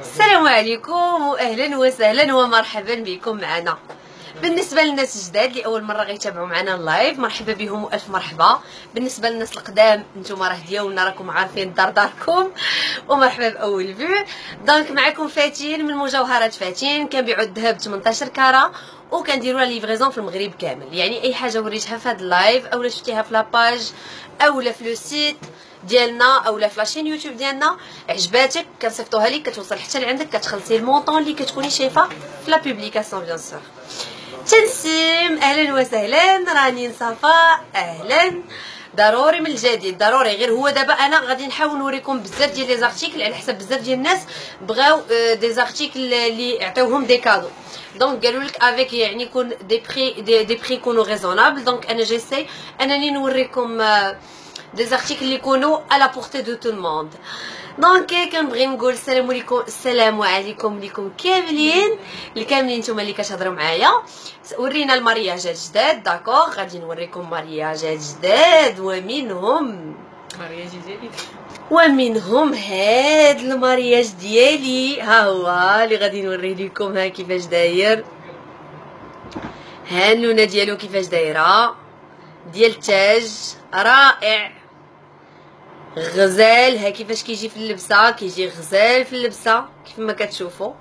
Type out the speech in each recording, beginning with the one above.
السلام عليكم واهلا وسهلا ومرحبا بكم معنا. بالنسبة للناس الجداد اللي أول مرة غيتابعوا معنا ال live مرحبا بهم وألف مرحبا. بالنسبة للناس القدام نتوما راه ديالنا راكم عارفين دار داركم ومرحبا بأول فيو donc معكم فاتين من مجوهرات فاتين كنبيعوا الذهب 18 carats وكنديروا la livraison في المغرب كامل. يعني أي حاجة وريتها في هذا ال live اولا شفتيها في la page اولا في le site ديالنا اولا في la chaîne YouTube ديالنا عجباتك كنصيفطوها لك كتوصل حتى لعندك كتخلصي ال montant اللي كتكوني شايفة في la publication bien sûr تنسيم أهلا وسهلا راني صفاء أهلا. ضروري من الجديد ضروري. غير هو دابا أنا غادي نحاول نوريكم بزاف ديال les articles على حسب بزاف ديال الناس بغاو des articles اللي عطيوهم des cadeaux donc قالوا لك افيك يعني يكون des prix des, des prix يكونوا raisonnables donc أنا j'essaie أنني نوريكم des articles اللي يكونوا à la portée de tout le monde donc كنبغي نقول السلام عليكم السلام عليكم لكم كاملين الكاملين نتوما اللي كتهضروا معايا ورينا المارياجات جداد d'accord غادي نوريكم مارياجات جداد ومنهم mariage ديالي ومنهم هاد ال mariage ديالي ها هو اللي غادي نوريه لكم ها كيفاش داير ها اللونه ديالو كيفاش دايره ديال التاج رائع غزال ها كيفاش كيجي في اللبسة كيجي غزال في اللبسة. كيف ما كتشوفوا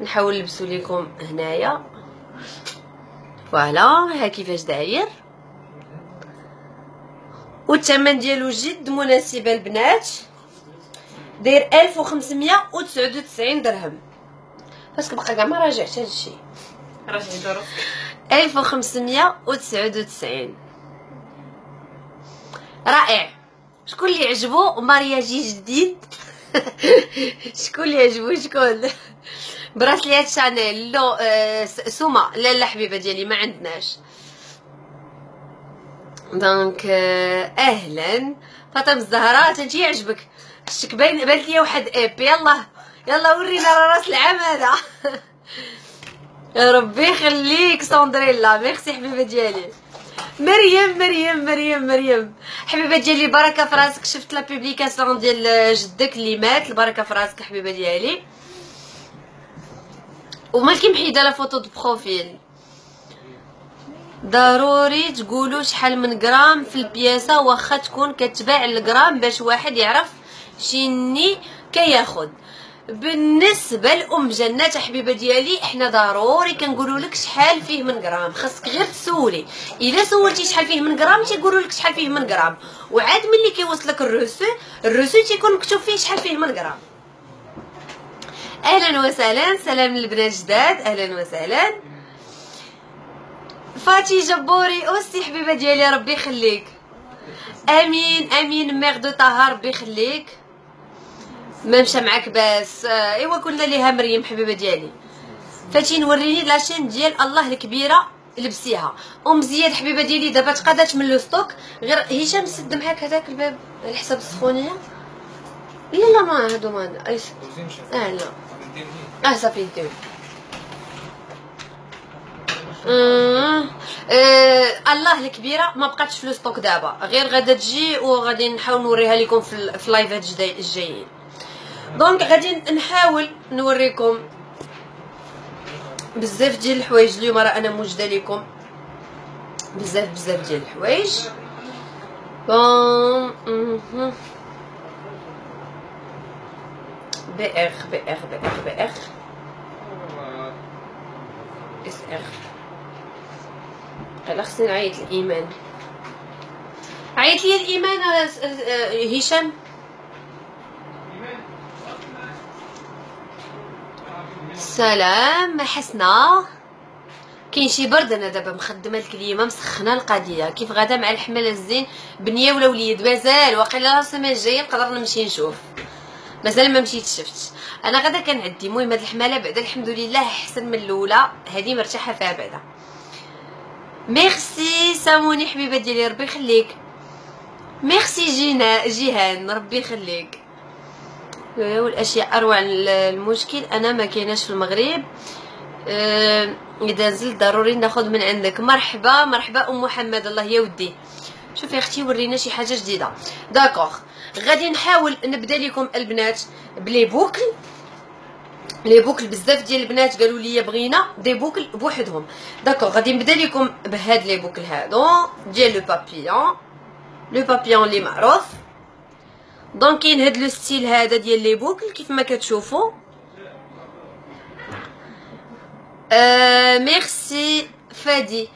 نحاول نلبسو لكم هنايا. فوالا ها كيفاش داير. والثمن ديالو جد مناسب البنات داير 1599 درهم. باسكو بقى كاع ما راجعت هادشي راجعي دروك 1599 رائع. شكون اللي عجبو مارياجي جديد. شكون اللي عجبو شكون؟ براسليات شانيل. لو آه سوما لا لا حبيبة ديالي ما عندناش. دونك آه أهلا. فاطمة الزهراء انت يعجبك. شك باين بانت ليا واحد اب يلا. يلا ورينا راس العام هذا ربي يخليك ساندريلا. ميرسي حبيبة ديالي. مريم مريم مريم مريم. حبيبة ديالي بركة في راسك. شفت لا بوبليكاسيون ديال جدك اللي مات؟ البركة في راسك حبيبة ديالي. ومالكي محيدة لا فوتو دو بروفيل ضروري تقولوا شحال من غرام في البياسة واخا تكون كتباع الغرام باش واحد يعرف شيني كياخد. بالنسبة لأم جنات حبيبة ديالي إحنا ضروري كنقولوا لك شحال فيه من غرام. خاصك غير تسولي. إلا سولتي شحال فيه من غرام تيقولوا لك شحال فيه من غرام. وعاد ملي كيوصلك الروسو الروسو تيكون مكتوب فيه شحال فيه من غرام. أهلا وسهلا. سلام للبنات جداد. أهلا وسهلا. فاتي جبوري اوسي حبيبة ديالي ربي يخليك. أمين أمين. ميغ دو طه ربي يخليك. ما مشى معاك باس. آه، ايوا كنا ليها مريم حبيبة ديالي. فاتي نوريني لاشين ديال الله الكبيرة لبسيها. أم زياد حبيبة ديالي دابا تقادات من لو ستوك غير هشام سد معاك هذاك الباب على حساب السخونيه لا لا ما هادو ما آه لا. آه صافي دير آه. آه. الله الكبيرة ما بقاتش في le stock دابا. غير غادا تجي وغادي نحاول نوريها لكم في, في لايفات الجايين. donc غادي نحاول نوريكم بزاف ديال الحوايج اليوم. راه أنا موجده لكم بزاف بزاف ديال الحوايج. bon بي ار بي ار بي ار بي ار اس ار على خصني نعيط الايمان عيط لي الإيمان هشام. سلام حسنا. كاين شي برد أنا دابا مخدمة الكليمة مسخنة القضية. كيف غدا مع الحمل الزين؟ بنية ولا وليد؟ مازال واقيلا السيمانه الجاية نقدر نمشي نشوف. مازال ما مشيت شفت أنا غدا كنعدي. المهم هاد الحماله بعدا الحمد لله أحسن من الأولى. هذه مرتاحة فيها بعدا. ميرسي. ساموني حبيبة ديالي ربي يخليك. ميرسي جينا جيهان ربي يخليك. والأشياء أروع المشكل أنا ما كايناش في المغرب. أه إذا نزلت ضروري ناخذ من عندك. مرحبا مرحبا أم محمد الله يودي شوفي أختي ورينا شي حاجة جديدة. d'accord غادي نحاول نبدأ لكم البنات ب les boucles. les boucles بزاف ديال البنات قالوا لي بغينا des boucles بوحدهم. d'accord غادي نبدأ لكم بهاد les boucles هادو ديال le papillon le papillon اللي معروف. donc كاين هاد le style هذا ديال les boucles كيف ما كتشوفوا آه ميرسي فادي.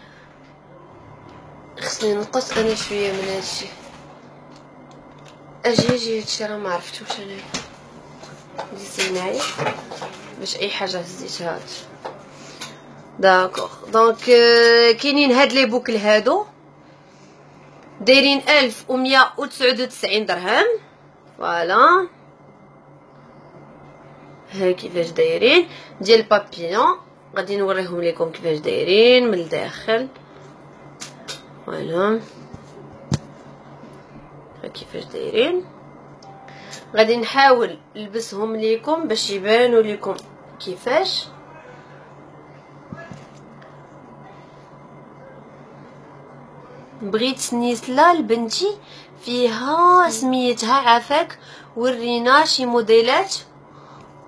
خصني نقص أنا شوية من هادشي أجي أجي هادشي راه ما عرفتوش أنا. زيد معايا باش أي حاجة هزيتها هاد d'accord. donc كاينين هاد les boucles هادو. دايرين ألف ومية وتسعود وتسعين درهم. voilà ها كيفاش دايرين؟ ديال بابيون غادي نوريهم لكم كيفاش دايرين من الداخل. فوالا ها كيفاش دايرين؟ غادي نحاول نلبسهم ليكم باش يبانوا لكم كيفاش. بغيت نيسلا لبنتي فيها سميتها عافاك ورينا شي موديلات.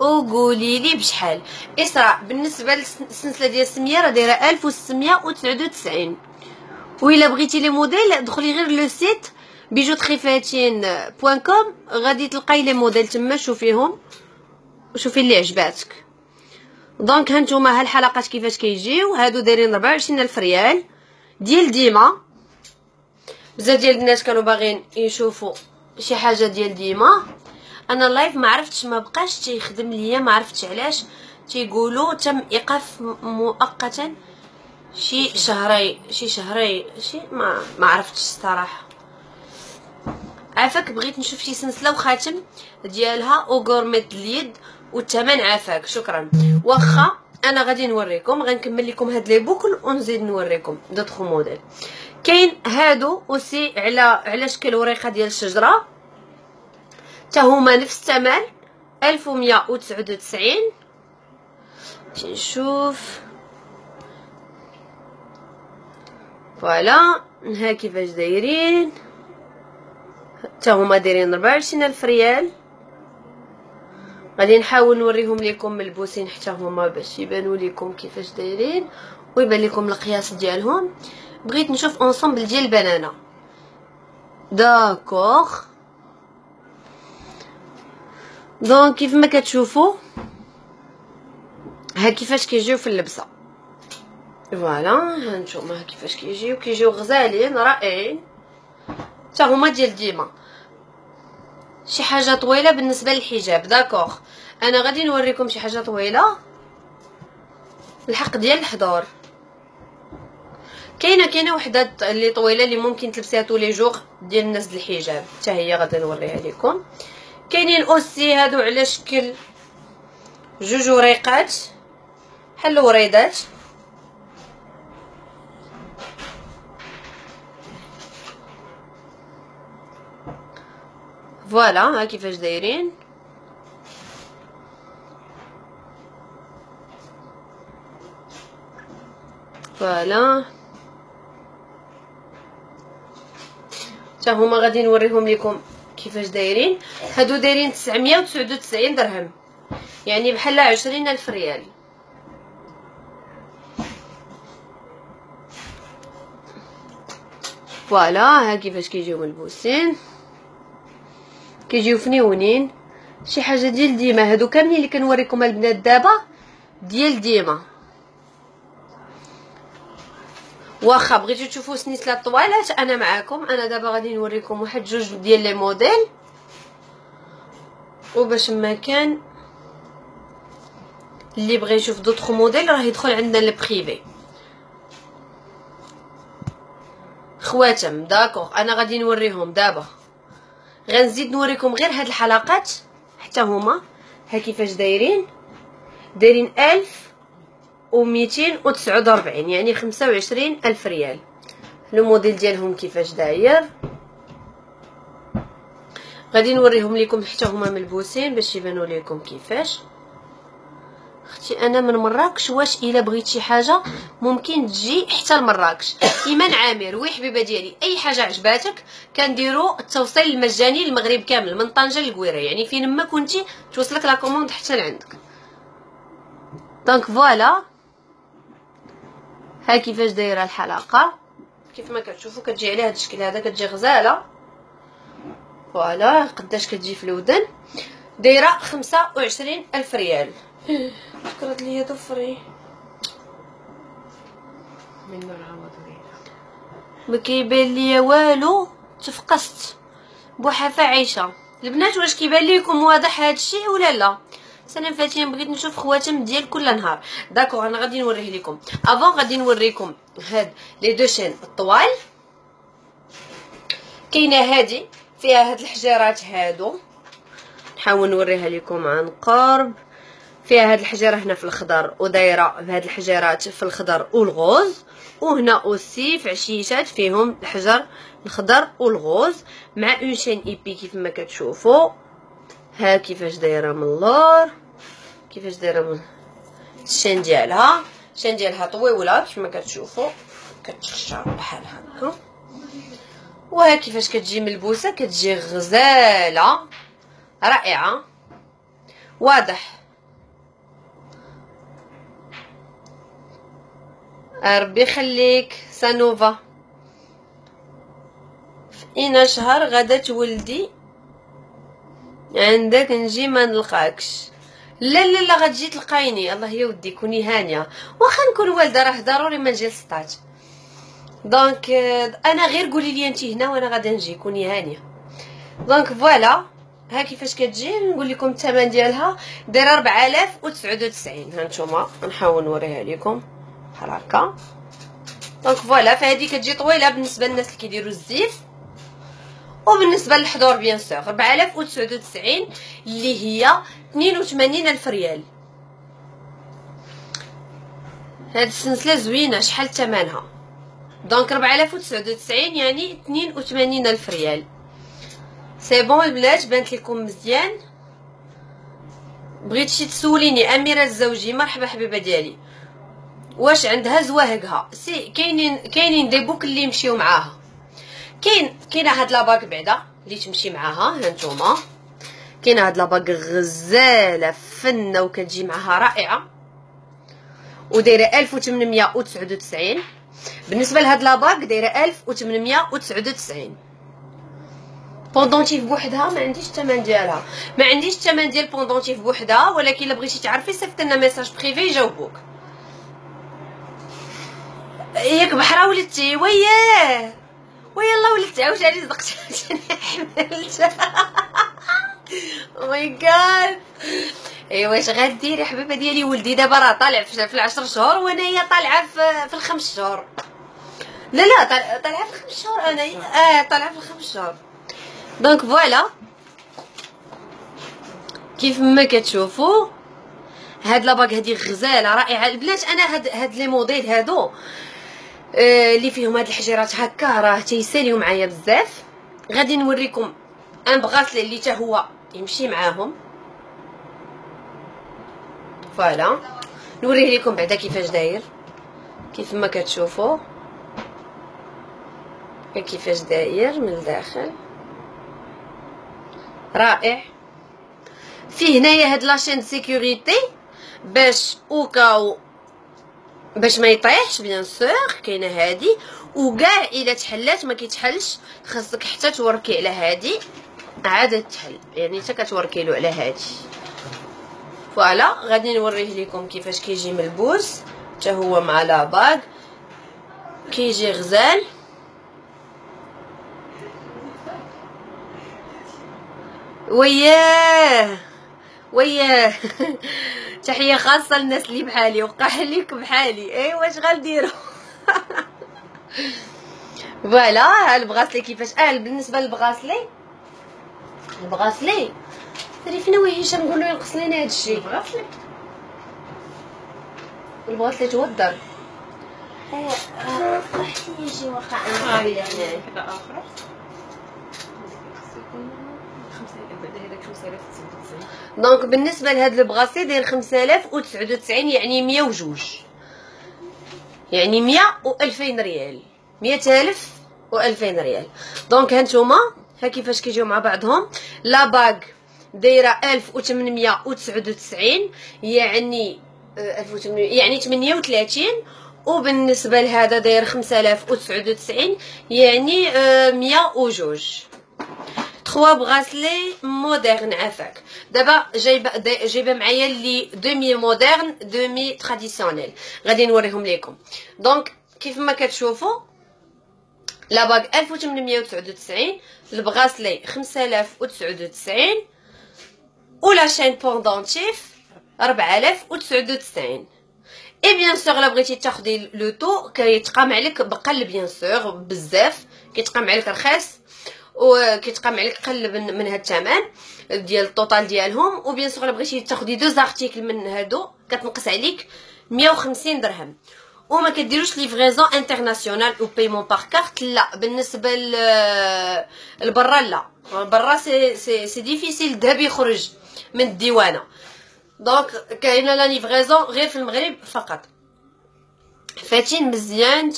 وقولي لي بشحال. إسراء بالنسبة للسلسلة ديال السمية راه دايرة 1699 وإلا بغيتي les modèles دخلي غير le site bijoux point com غادي تلقاي لي موديل تما شوفيهم. وشوفي اللي عجباتك. donc هانتوما ها الحلقات كيفاش كيجيو. هادو دايرين 24 ألف ريال. ديال ديما. بزاف ديال الناس كانوا باغيين يشوفوا شي حاجة ديال ديما. أنا ال live ما عرفتش ما بقاش تيخدم ليا ما عرفتش علاش. تيقولوا تم إيقاف مؤقتا شي شهرين شي شهرين شي ما ما عرفتش الصراحة. عافاك بغيت نشوف شي سلسلة وخاتم ديالها أو gourmette اليد والثمن عافاك. شكرا. واخا أنا غادي نوريكم غنكمل لكم هاد les boucles ونزيد نوريكم. d'autres modèles. كاين هادو أوسي على على شكل وريقة ديال الشجرة. حتى هما نفس الثمن 1199 نشوف. فوالا ها كيفاش دايرين. حتى هما دايرين 24000 ريال. غادي نحاول نوريهم لكم ملبوسين حتى هما باش يبانوا لكم كيفاش دايرين ويبان لكم القياس ديالهم. بغيت نشوف ensemble ديال البنانه d'accord. donc كيف ما كتشوفوا ها كيفاش كيجيو في اللبسة. voilà هانتوما كيفاش كيجيو. كيجيو غزالين رائعين. حتى هما ديال ديما. شي حاجة طويلة بالنسبة للحجاب. d'accord. أنا غادي نوريكم شي حاجة طويلة. الحق ديال الحضور. كاينة كاينة وحدة اللي طويلة اللي ممكن تلبسيها طول جوغ ديال الناس د الحجاب. حتى هي غادي نوريها لكم كاينين اوسي هادو على شكل جوج وريقات. بحال الوريدات. voilà ها كيفاش دايرين؟ voilà. حتى هما غادي نوريهم لكم كيفاش دايرين. هادو دايرين 999 درهم. يعني بحال 20 ألف ريال. voilà ها كيفاش كيجيو ملبوسين كيجيو فنيونين. شي حاجة ديال ديما. هادو كاملين اللي كنوريكم البنات دابا ديال ديما. واخا بغيتو تشوفوا سنيسلات طوالات أنا معاكم. أنا دابا غادي نوريكم واحد جوج ديال les modèles. وباش ما كان اللي بغى يشوف d'autres modèles راه يدخل عندنا ال privé خواتم d'accord أنا غادي نوريهم دابا. غنزيد نوريكم غير هاد الحلقات حتى هما. ها كيفاش دايرين؟ دايرين ألف وميتين وتسعود وربعين يعني خمسة وعشرين ألف ريال. le modèle ديالهم كيفاش داير؟ غادي نوريهم لكم حتى هما ملبوسين باش يبانوا لكم كيفاش. أختي أنا من مراكش واش إلا بغيت شي حاجة ممكن تجي حتى لمراكش. إيمان عامر oui حبيبة ديالي أي حاجة عجباتك كنديروا التوصيل المجاني للمغرب كامل من طنجة للقويرة. يعني فين ما كنتي توصلك la commande حتى لعندك. donc voilà ها كيفاش دايرة الحلقة؟ كيف ما كتشوفوا كتجي عليها هذا الشكل هذا كتجي غزالة. voilà قداش كتجي في الودن؟ دايرة خمسة وعشرين ألف ريال. شكرت لي ضفري من ما كيبان ليا والو تفقست. بوحافه عيشه البنات واش كيبان ليكم؟ واضح هذا الشيء ولا لا؟ سلام فاتين بغيت نشوف خواتم ديال كل نهار. d'accord أنا غادي نوريه لكم avant غادي نوريكم هاد les deux chaînes الطوال كاينة هادي فيها هاد الحجارات هادو. نحاول نوريها لكم عن قرب. فيها هاد الحجارة هنا في الخضر ودايرة بهاد الحجارات في الخضر وال rose. وهنا aussi في عشيشات فيهم الحجر الخضر وال rose. مع une chaîne et puis كيف ما كتشوفوا. ها كيفاش دايرة من اللور. كيفاش دايره من ال chaîne ديالها؟ ال chaîne ديالها طويوله كيف ما كتشوفوا كتشخشر بحال هكا. وها كيفاش كتجي ملبوسه كتجي غزالة رائعة. واضح. ربي يخليك سانوفا. في اين شهر غدا تولدي عندك نجي ما نلقاكش. لا لا لا غتجي تلقايني. الله يا ودي كوني هانية. واخا نكون والدة راه ضروري ما نجي لسطات donc أنا غير قولي لي انت هنا وأنا غادا نجي. كوني هانية. donc voilà. ها كيفاش كتجي؟ نقول لكم الثمن ديالها. دايره 4099 ها نتوما. نحاول نوريها لكم. بحال هكا. donc voilà. فهادي كتجي طويلة بالنسبة للناس اللي كيديروا الزيف. وبالنسبة للحضور bien sûr. 4099 اللي هي 82 ألف ريال. هاد السلسلة زوينة شحال ثمنها donc 4099 يعني 82 ألف ريال. c'est bon البنات بانت لكم مزيان. بغيتي تسوليني أميرة الزوجي مرحبا حبيبة ديالي. واش عندها؟ زواهقها. si كاينين كاينين des boucles اللي يمشيو معاها. كاين كاينة هاد la bague بعدا اللي تمشي معاها ها نتوما كاينة هاد la bague غزالة فنة وكتجي معاها رائعة. ودايرة 1899 بالنسبة لهاد la bague دايرة 1899 pendentif بوحدها ما عنديش الثمن ديالها. ما عنديش الثمن ديال pendentif بوحدها ولكن إلا بغيتي تعرفي صيفط لنا message privé يجاوبوك. ياك بحرا ولدتي وياه! ويلا ولدت عاوتاني صدقت عاوتاني حملت ماي جاد ايوا واش غديري حبيبة ديالي؟ ولدي دابا راه طالع في العشر شهور وأنايا طالعة في, الخمس شهور. لا لا طالعة في الخمس شهور أنايا. آه طالعة في الخمس شهور. donc voilà كيف ما كتشوفوا هاد la bague هادي غزالة رائعة. البنات أنا هاد هاد les modèles هادو آه، اللي فيهم هاد الحجرات هكا راه تيساليو معايا بزاف. غادي نوريكم un bracelet اللي حتى هو يمشي معاهم. voilà. نوريه لكم بعدا كيفاش داير. كيف ما كتشوفوا. كيفاش داير من الداخل. رائع. فيه هنايا هاد la chaîne sécurité باش au cas où باش ما يطيحش bien sûr. كاينة هادي. وكاع إلا تحلات ما كيتحلش. خاصك حتى توركي على هادي. عاد تحل. يعني حتى كتوركي له على هادي. voilà غادي نوريه لكم كيفاش كيجي ملبوس حتى هو مع la bague كيجي غزال. وياه! وياه! تحية خاصة للناس اللي بحالي. وقاحليك بحالي. اي واش غنديروا فوالا البغاسلي كيفاش؟ آه بالنسبة للبغاسلي. البغاسلي سيري فينا وين هشام نقول له ينقص لنا هذا الشيء البغاسلي البغاسلي توضر آه رحتي يجي كذا خمسة بعد هذاك 5099 دونك بالنسبة لهاد البغاسي داير 5099 يعني 102 يعني 100 و 2000 ريال. 100000 و 2000 ريال. donc هانتوما ها كيفاش كيجيو مع بعضهم. la bague دايرة 1899 يعني 1800 يعني 38 وبالنسبة لهذا داير 5099 يعني 102 3 bracelet moderne عافاك دابا جايبه جايبه معايا اللي demi moderne demi traditionnel غادي نوريهم لكم donc كيف ما كتشوفوا la bague 1899 ال bracelet 5099 و la chaîne pendentif 4099 et bien sûr لا بغيتي تاخدي le tout كيتقام عليك بقل bien sûr بزاف كيتقام عليك رخيص وكيتقام عليك قل من, هاد الثمن ديال ال total ديالهم. و bien sûr بغيتي تاخدي deux articles من هادو كتنقص عليك 150 درهم. وما كديروش livraison internationale ou paiement par carte لا بالنسبة لبرا لا برا c'est c'est c'est difficile الذهب يخرج من الديوانه donc كاينة la livraison غير في المغرب فقط فاتين مزيان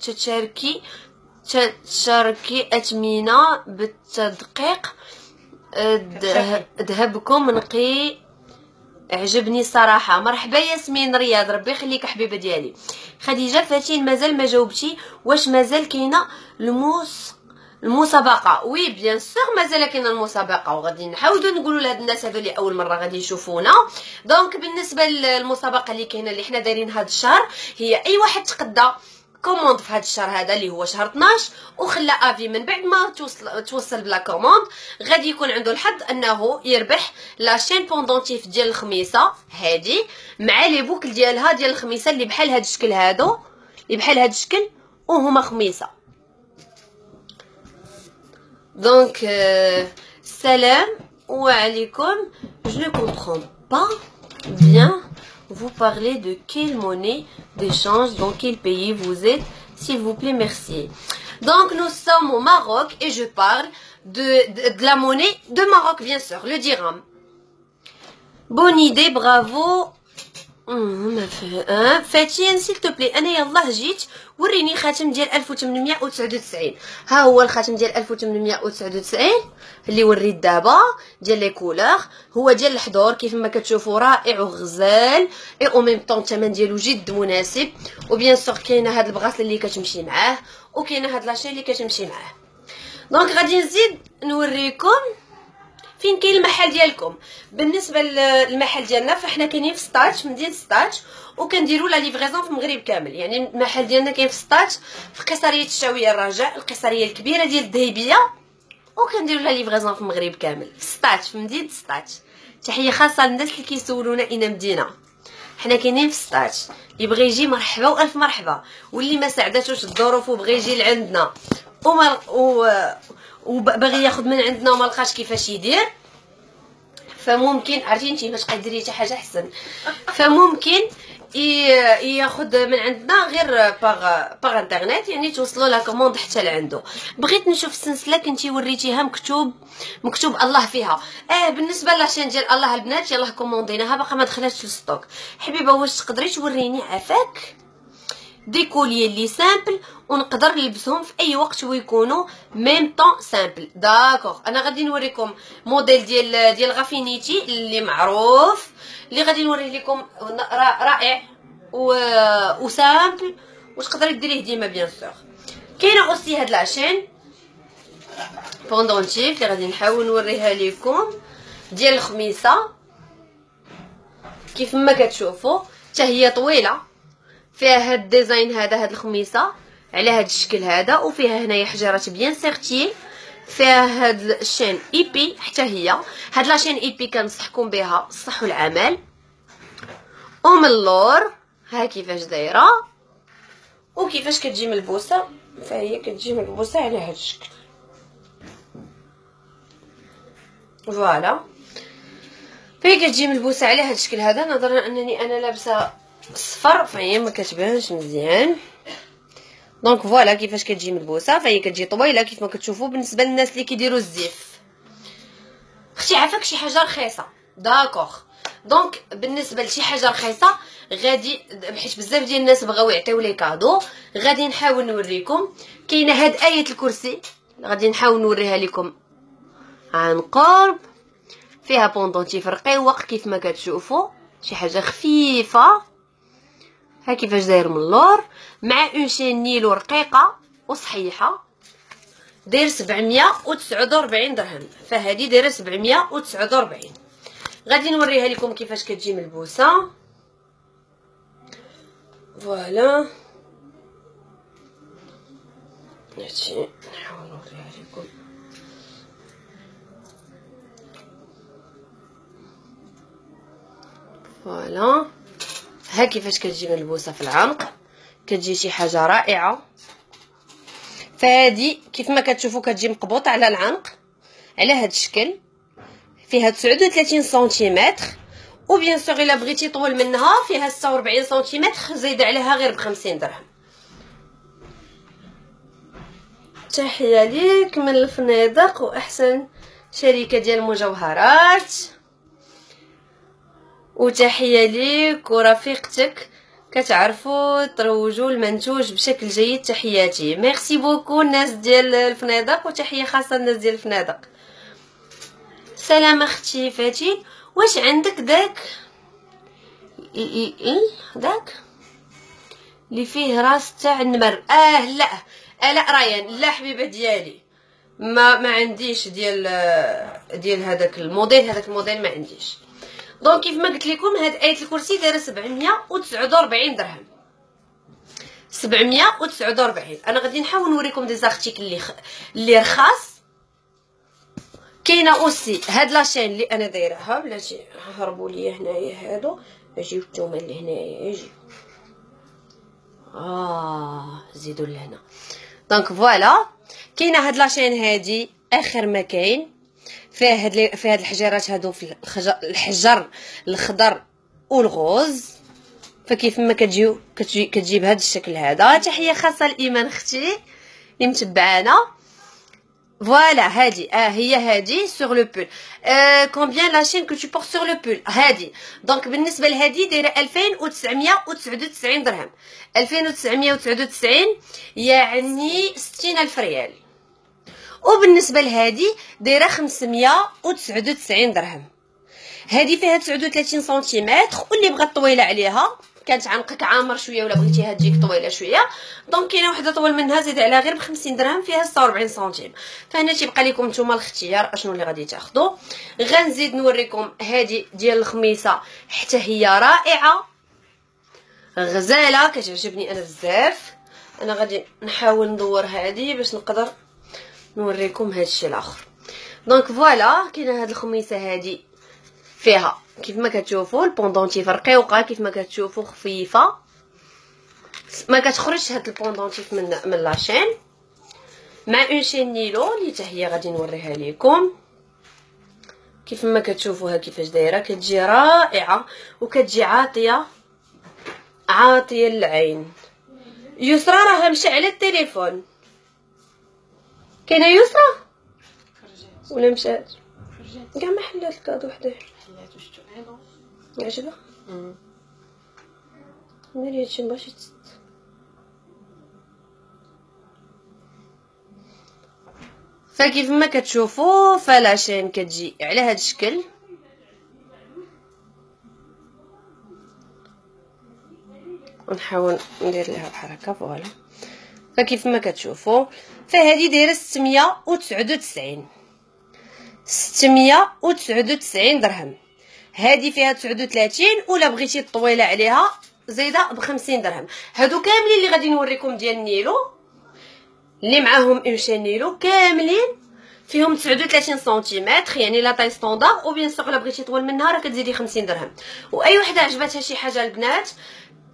تتشاركي تشاركي اثمنه بالتدقيق ذهبكم نقي عجبني الصراحة. مرحبا ياسمين رياض ربي يخليك حبيبة ديالي. خديجة فاتين مازال ما جاوبتي واش مازال كاينة الموس المسابقة؟ oui bien sûr مازال كاينة المسابقة وغادي نحاولوا نقولوا لهاد الناس هذو اللي أول مرة غادي يشوفونا. donc بالنسبة للمسابقة اللي كاينة اللي حنا دايرين هذا الشهر هي أي واحد تقدى. commande في هذا الشهر هذا اللي هو شهر 12 وخلى avis من بعد ما توصل توصل ب la commande غادي يكون عنده الحظ أنه يربح la chaîne pendentif ديال الخميسة هادي مع les boucles ديالها ديال الخميسة اللي بحال هاد الشكل هادو اللي بحال هاد الشكل وهما خميسة. donc السلام وعليكم ne comprends pas bien vous parlez de quelle monnaie d'échange, dans quel pays vous êtes, s'il vous plaît, merci. Donc nous sommes au Maroc et je parle de, la monnaie de Maroc, bien sûr, le dirham. Bonne idée, bravo. فاتين s'il te plaît أنا يلاه جيت وريني خاتم ديال 1899 ها هو الخاتم ديال 1899 اللي وريت دابا ديال les couleurs هو ديال الحضور كيف ما كتشوفوا رائع وغزال اي أو ميم طون الثمن ديالو جد مناسب و bien sûr كاينة هاد ال bracelet اللي كتمشي معاه وكاينه هاد la chaîne اللي كتمشي معاه donc غادي نزيد نوريكم فين كاين المحل ديالكم؟ بالنسبة للمحل ديالنا فاحنا كاينين في سطات في مدينة سطات وكنديروا la livraison في المغرب كامل. يعني المحل ديالنا كاين في سطات في قصرية الشاوية الرجاء القصرية الكبيرة ديال الذهبية وكنديروا la livraison في المغرب كامل. في سطات في مدينة سطات. تحية خاصة للناس اللي كيسولونا اين مدينة. حنا كاينين في سطات. اللي بغى يجي مرحبا وألف مرحبا. واللي ما ساعداتوش الظروف وبغى يجي لعندنا. وما و وباغي ياخذ من عندنا وما لقاش كيفاش يدير. فممكن عرفتي انت باش قدري شي حاجة أحسن. فممكن ياخذ من عندنا غير par par internet يعني توصلوا la commande حتى لعندو. بغيت نشوف السلسلة كنتي وريتيها مكتوب مكتوب الله فيها. آه بالنسبة la chaîne ديال الله البنات يلاه كومونديناها باقا ما دخلاتش لل stock. حبيبة واش تقدري توريني عافاك؟ des colliers اللي simples ونقدر نلبسهم في اي وقت ويكونوا même temps simples d'accord أنا غادي نوريكم موديل ديال ديال infinity اللي معروف اللي غادي نوريه لكم رائع و و simple وتقدري ديريه ديما bien sûr كاينة aussi هاد la chaîne pendentif اللي غادي نحاول نوريها لكم ديال الخميسه كيف ما كتشوفوا حتى هي طويله فيها هاد ال design هذا هاد الخميسة على هاد الشكل هذا وفيها هنايا حجرات bien serti فيها هاد ال chaîne et puis حتى هي. هاد la chaîne et puis كنصحكم بها الصح والعمل. ومن اللور ها كيفاش دايرة؟ وكيفاش كتجي ملبوسه فهي كتجي ملبوسه على هاد الشكل. voilà. فهي كتجي ملبوسه على هاد الشكل هذا. نظرا أنني أنا لابسة صفر فهي ما كتبانش مزيان donc voilà كيفاش كتجي ملبوسه فهي كتجي طويله كيف ما كتشوفوا بالنسبة للناس اللي كيديروا الزيف أختي عافاك شي حاجة رخيصه d'accord donc بالنسبة لشي حاجة رخيصه غادي حيت بزاف ديال الناس بغاو يعطيو لي cadeau غادي نحاول نوريكم كاينة هاد آية الكرسي غادي نحاول نوريها لكم عن قرب فيها pendentif رقيق كيف ما كتشوفوا شي حاجة خفيفه ها كيفاش داير من اللور مع une chaîne نيلو رقيقة وصحيحة. داير 749 درهم. فهذه دايرة 749 غادي نوريها لكم كيفاش كتجي ملبوسه voilà. هادشي نحاول نوريها لكم. voilà. ها كيفاش كتجي ملبوسه في العنق كتجي شي حاجة رائعة. فهادي كيف ما كتشوفوا كتجي مقبوطه على العنق على هاد الشكل. فيها 39 سنتيمتر. و bien sûr إلا بغيتي طول منها فيها 46 سنتيمتر زايده عليها غير ب 50 درهم. تحية ليك من الفنادق واحسن شركة ديال المجوهرات. وتحية ليك ورفيقتك. كتعرفوا تروجوا المنتوج بشكل جيد تحياتي. merci beaucoup الناس ديال الفنادق وتحية خاصة الناس ديال الفنادق. سلام أختي فاتين واش عندك داك؟ إي إي داك؟ اللي فيه راس تاع النمر. آه لا. آه لا ريان لا حبيبة ديالي. ما ما عنديش ديال ديال هذاك الموديل. هذاك الموديل ما عنديش. donc كيف ما قلت لكم هاد آية الكرسي دايرة 749 درهم. 749 أنا غادي نحاول نوريكم des articles اللي خ... اللي رخاص. كاينة aussi هاد la chaîne اللي أنا دايرها بلاتي هربوا ليا هنايا هادو. اجيو نتوما لهنايا اجيو آه زيدوا لهنا. donc voilà كاينة هاد la chaîne هادي آخر ما كاين. فيه هاد فيه هاد الحجرات هادو في الحجر الخضر و ال rose. فكيف ما كتجيو كتجي كتجي بهذا الشكل هذا. تحيه خاصة لايمان أختي اللي متبعانا. voilà هادي. آه هي هادي sur le pull combien la chaîne que tu portes sur le pull هادي. donc بالنسبة لهادي دايرة 2999 درهم. 2999 يعني 60000 ريال. وبالنسبة لهادي دايرة 599 درهم. هادي فيها 39 سنتيمتر واللي بغات طويلة عليها كانت عنقك عامر شوية ولا بغيتيها تجيك طويلة شوية. donc كاينة وحدة طول منها زيد عليها غير ب 50 درهم فيها 46 سنتيم فهنا تيبقى لكم نتوما الاختيار أشنو اللي غادي تاخذوا غنزيد نوريكم هادي ديال الخميسة حتى هي رائعة. غزالة كتعجبني أنا بزاف. أنا غادي نحاول ندور هادي باش نقدر نوريكم هادشي الآخر. donc voilà كاينة هاد الخميسة هادي فيها. كيف ما كتشوفوا ال pendentif رقيقه كيف ما كتشوفوا خفيفة. ما كتخرجش هاد ال pendentif من من la chaîne مع une chaîne نيلو اللي حتى هي غادي نوريها لكم كيف ما كتشوفوها كيفاش دايرة كتجي رائعة وكتجي عاطيه عاطية للعين. يسرى راها مشعله التليفون. كاينة يسرى؟ ولا مشات؟ كاع ما حلات ال cadeau حداه حلات وشتو هادو عجبها ناري هادشي مبغاش يتسد فكيف ما كتشوفوا ف la chaîne كتجي. على هاد الشكل. ونحاول ندير لها بحال هكا voilà. فكيف ما كتشوفوا فهذه دايرة 699 699 درهم. هذه فيها 39 ولا بغيتي طويله عليها؟ زايدة ب 50 درهم. هادو كاملين اللي غادي نوريكم ديال النيلو اللي معاهم اون نيلو كاملين. فيهم 39 سنتيمتر يعني la taille standard أو bien sûr الا بغيتي طول منها راه كتزيدي 50 درهم. وأي وحدة عجبتها شي حاجة البنات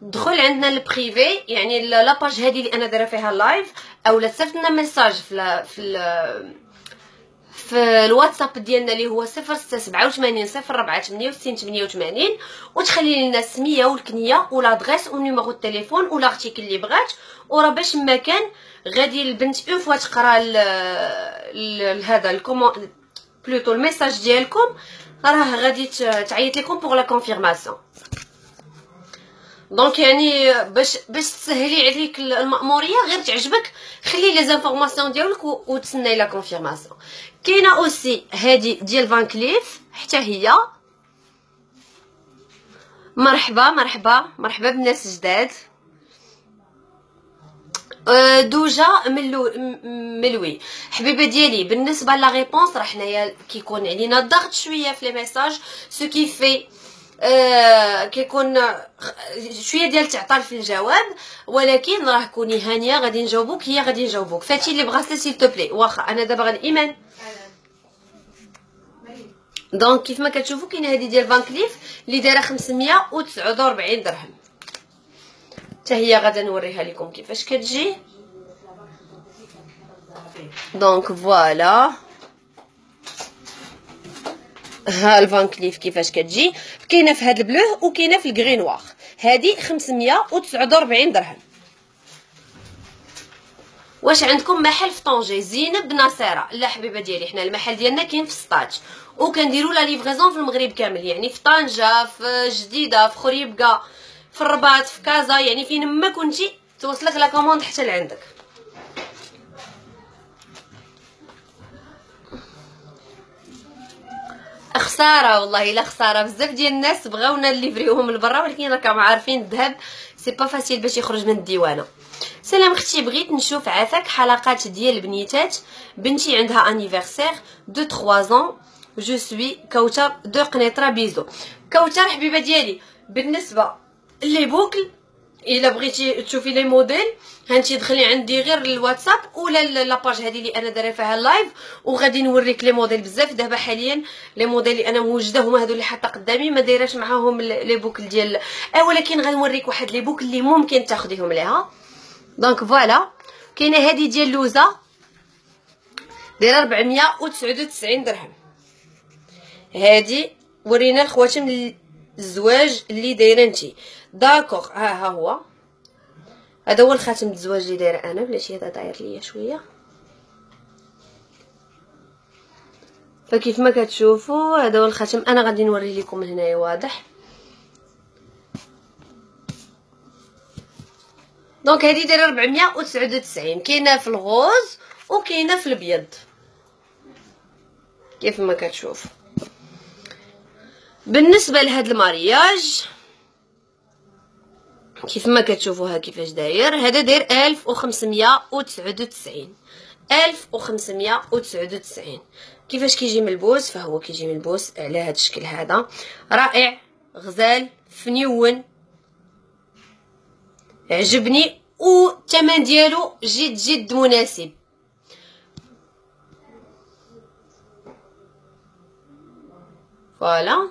دخل عندنا ال privé يعني la page هذه اللي أنا دايرة فيها live اولا صيفط لنا message في في في الواتساب ديالنا اللي هو 0687 04 68 88 وتخلي لنا السمية والكنية وال adresse و numéro التليفون وال article اللي بغات. وراه باش ما كان غادي البنت une fois تقرا هذا ال commande plutôt ال message ديالكم راه غادي تعيط لكم pour la confirmation donc يعني باش باش تسهلي عليك المأمورية غير تعجبك خلي les informations ديالك وتسناي la confirmation. كاينة aussi هادي ديال Van Cleef حتى هي. مرحبا مرحبا مرحبا بالناس جداد. أه، دوجا ملو ملوي. حبيبة ديالي بالنسبة la réponse راه حنايا كيكون علينا ضغط شوية في les messages ce qui fait آه كيكون شوية ديال التعطال في الجواب ولكن راه كوني هانية غادي نجاوبوك هي غادي نجاوبوك. فاتي اللي بغات s'il te plaît واخا أنا دابا غادي إيمان. donc كيف ما كتشوفوا كاينة هذه ديال Van Cleef اللي دايرة 549 درهم. حتى هي غادا نوريها لكم كيفاش كتجي. donc voilà ها ال Van Cleef كيفاش كتجي. كاينة في هاد ال bleu وكاينة في ال gris noir هادي 549 درهم. واش عندكم محل في طنجة؟ زينب ناصره لا حبيبة ديالي حنا المحل ديالنا كاين في سطات وكنديروا la livraison في المغرب كامل يعني في طنجة في جديدة في خريبكه في الرباط في كازا يعني فين ما كنتي توصلك la commande حتى لعندك. خسارة والله إلا خسارة. بزاف ديال الناس بغاونا نليفريوهم لبرا ولكن راكم عارفين الذهب c'est pas facile باش يخرج من الديوانة. سلام أختي بغيت نشوف عافاك حلقات ديال البنيتات بنتي عندها anniversaire de 3 ans. je suis كوثر de قنيطره bisou كوثر حبيبة ديالي بالنسبة les boucles إلا بغيتي تشوفي les modèles هانتي دخلي عندي غير الواتساب ولا la page هذه اللي أنا دايره فيها ال live وغادي نوريك les modèles بزاف. دابا حاليا les modèles اللي أنا موجده هما هادو اللي حاطه قدامي ما دايراش معاهم les boucles ديال أه ولكن غنوريك واحد les boucles اللي ممكن تاخديهم ليها. donc voilà كاينة هذه ديال لوزه دايرة 499 درهم. هادي ورينا الخواتم الزواج اللي دايرة انتي. d'accord ها ها هو. هذا هو الخاتم الزواج اللي دايرة أنا بلاتي هذا داير ليا شوية. فكيف ما كتشوفوا هذا هو الخاتم. أنا غادي نوري لكم هنايا واضح. donc هذه دايرة 499 كاينة في ال rose وكاينة في الابيض كيف ما كتشوف بالنسبة لهاد المارياج كيف ما كتشوفوها كيفاش داير هذا داير 1599 1599 كيفاش كيجي ملبوس فهو كيجي ملبوس على هذا الشكل هذا. رائع غزال فنيون. عجبني والثمن ديالو جد جد مناسب. voilà.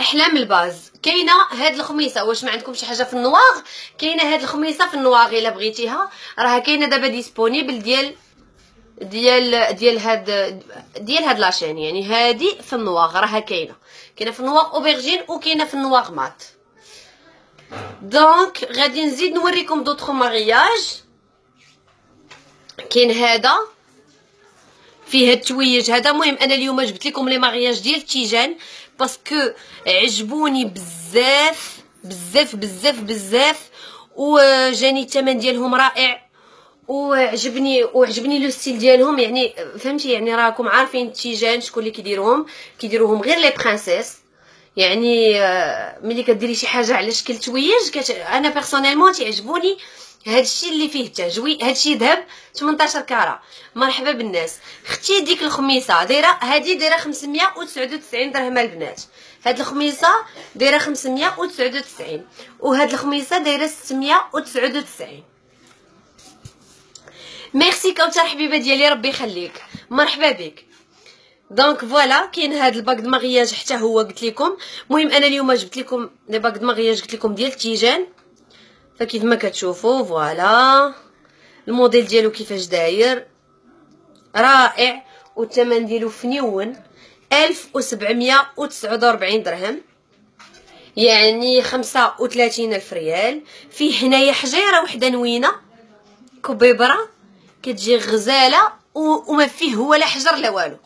أحلام الباز. كاينة هاد الخميسة. واش ما عندكم شي حاجة في ال noir كاينة هاد الخميسة في ال noir إلا بغيتيها. راه كاينة دابا disponible ديال ديال ديال هاد ديال هاد la chaîne. يعني هادي في ال noir راها كاينة. كاينة في ال noir aubergine وكاينة في ال noir mat. donc غادي نزيد نوريكم d'autres mariages كاين هذا. فيه التويج. هذا المهم أنا اليوم جبت لكم les mariages ديال تيجان. parce que عجبوني بزاف بزاف بزاف بزاف. وجاني الثمن ديالهم رائع. وعجبني وعجبني le style ديالهم. يعني فهمتي؟ يعني راكم عارفين التيجان شكون اللي كيديروهم. كيديروهم غير les princesses يعني آه، ملي كديري شي حاجة على شكل تويج كت... أنا personnellement تيعجبوني. هادشي اللي فيه التويج هادشي ذهب 18 carats مرحبا بالناس. أختي ديك الخميسة دايره هادي دايرة 599 درهم البنات. هاد الخميسة دايرة 599 وهاد الخميسة دايرة 699 ميرسي كوثر حبيبة ديالي ربي يخليك. مرحبا بك. donc voilà كاين هاد ال bague de mariage حتى هو قلت لكم. المهم أنا اليوم جبت لكم les bagues de mariage قلت لكم ديال التيجان فكيف ما كتشوفوا voilà. الموديل ديالو كيفاش داير؟ رائع والثمن ديالو فنيون ألف وسبعمية وتسعة درهم. يعني خمسة وثلاثين ألف ريال. فيه هنايا حجيرة وحدة نوينة كبيبرة كتجي غزالة وما فيه هو لا حجر لا والو.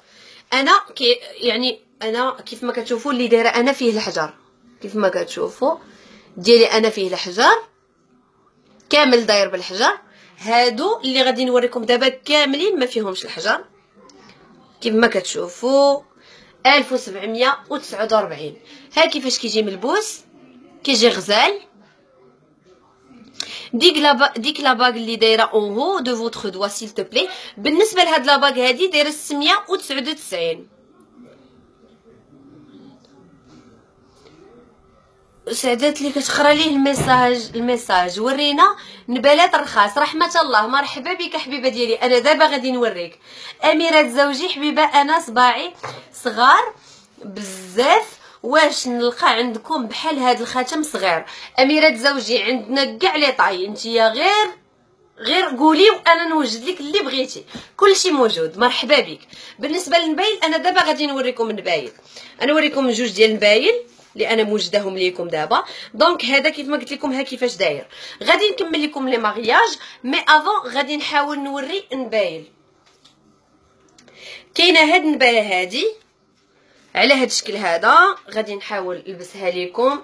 أنا كي يعني أنا كيف ما كتشوفوا اللي دايرة أنا فيه الحجر. كيف ما كتشوفوا ديالي أنا فيه الحجر. كامل داير بالحجر. هادو اللي غادي نوريكم دابا كاملين ما فيهمش الحجر. كيف ما كتشوفوا 1749 ها كيفاش كيجي ملبوس كيجي غزال. ديك لا ديك la bague اللي دايرة en haut de votre doigt s'il te plaît بالنسبة لهاد la bague هادي دايرة 699 سعدات اللي كتقرا ليه ال message ال message. ورينا نبالات رخاص رحمة الله. مرحبا بك حبيبة ديالي. أنا دابا غادي نوريك. أميرة زوجي حبيبة أنا صباعي صغار بزاف. واش نلقى عندكم بحال هاد الخاتم صغير؟ أميرة زوجي عندنا كاع les tailles. نتيا غير غير قولي وأنا نوجد لك اللي بغيتي. كلشي موجود. مرحبا بك. بالنسبة للنبايل أنا دابا غادي نوريكم النبايل أنا نوريكم جوج ديال النبايل اللي أنا موجداهم ليكم دابا. donc هذا كيف ما قلت لكم ها كيفاش داير. غادي نكمل لكم les mariages mais avant غادي نحاول نوري نبايل. كاينة هاد النبالة هادي؟ على هاد الشكل هذا غادي نحاول نلبسها لكم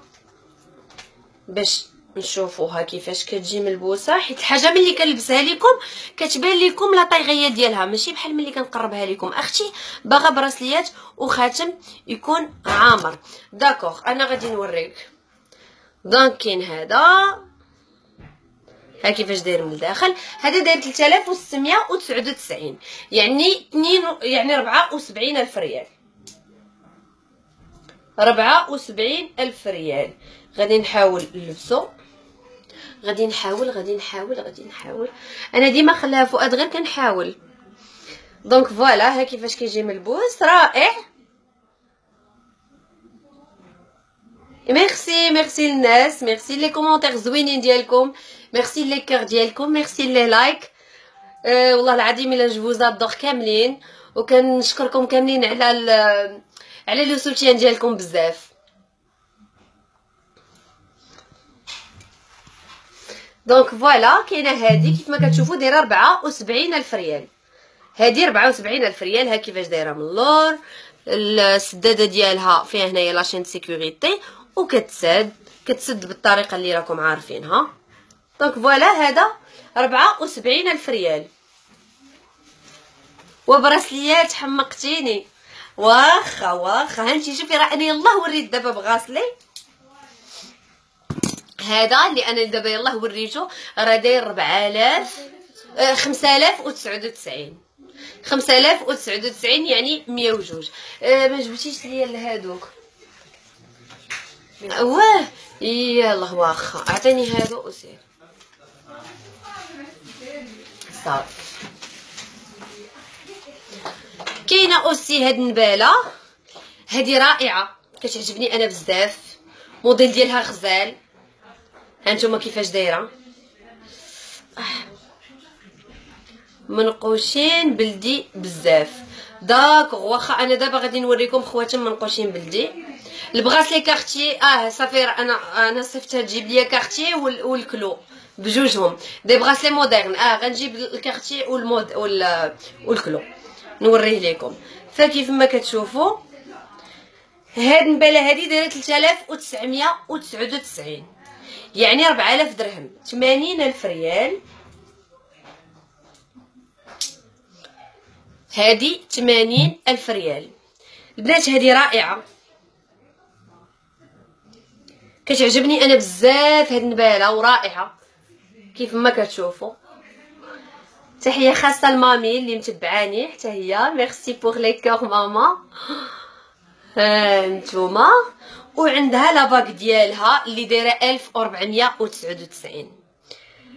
باش نشوفوها كيفاش كتجي ملبوسه حيت الحاجة ملي كنلبسها لكم كتبان لكم la طيغيه ديالها. ماشي بحال ملي كنقربها لكم أختي باغا براسليات وخاتم يكون عامر. d'accord أنا غادي نوريك. donc كاين هذا. ها كيفاش داير من الداخل. هذا داير 3699 يعني 2 يعني 74 ألف ريال. ربعة وسبعين ألف ريال. غادي نحاول نلبسو. غادي نحاول غادي نحاول غادي نحاول. أنا ديما خلاها فؤاد غير كنحاول. donc voilà ها كيفاش كيجي ملبوس رائع. merci merci الناس merci les commentaires زوينين ديالكم. merci les cœurs ديالكم merci les likes والله العظيم إلا je vous adore كاملين. وكنشكركم كاملين على على le soutien ديالكم بزاف. donc voilà كاينة هادي كيف ما كتشوفوا دايره 74 الف ريال هادي 74 الف ريال ها كيفاش دايره من اللور السداده ديالها فيها هنايا la chaîne sécurité وكتسد كتسد بالطريقة اللي راكم عارفينها donc voilà هذا 74 الف ريال براسليات حمقتيني واخا واخا هانتي شوفي راه أنا يلاه وريت دابا bracelet هذا اللي أنا دابا يلاه وريتو راه داير 4000 5099 5099 يعني 102 أه ما جبتيش ليا لهادوك. واه يلا واخا أعطيني هادو وسير. كاينة اوسي هاد النبالة؟ هادي رائعة. كتعجبني أنا بزاف. موديل ديالها غزال. هانتوما كيفاش دايرة؟ منقوشين بلدي بزاف. d'acc واخا أنا دابا غادي نوريكم خواتم منقوشين بلدي. ال bracelet Cartier آه صافي أنا أنا صيفطها تجيب ليا Cartier وال Clou بجوجهم. des bracelets modernes آه غنجيب ال Cartier والمود وال Clou. نوريه لكم فكيف ما كتشوفوا هاد النباله هادي دايرة 3999 يعني 4000 درهم. 80000 ريال. هادي 80000 ريال. البنات هادي رائعة. كتعجبني أنا بزاف هاد النبالة ورائعة. كيف ما كتشوفوا. تحية خاصة لمامي اللي متبعاني. حتى هي. merci pour les cœurs maman. ها نتوما. وعندها la bague ديالها اللي دايرة 1499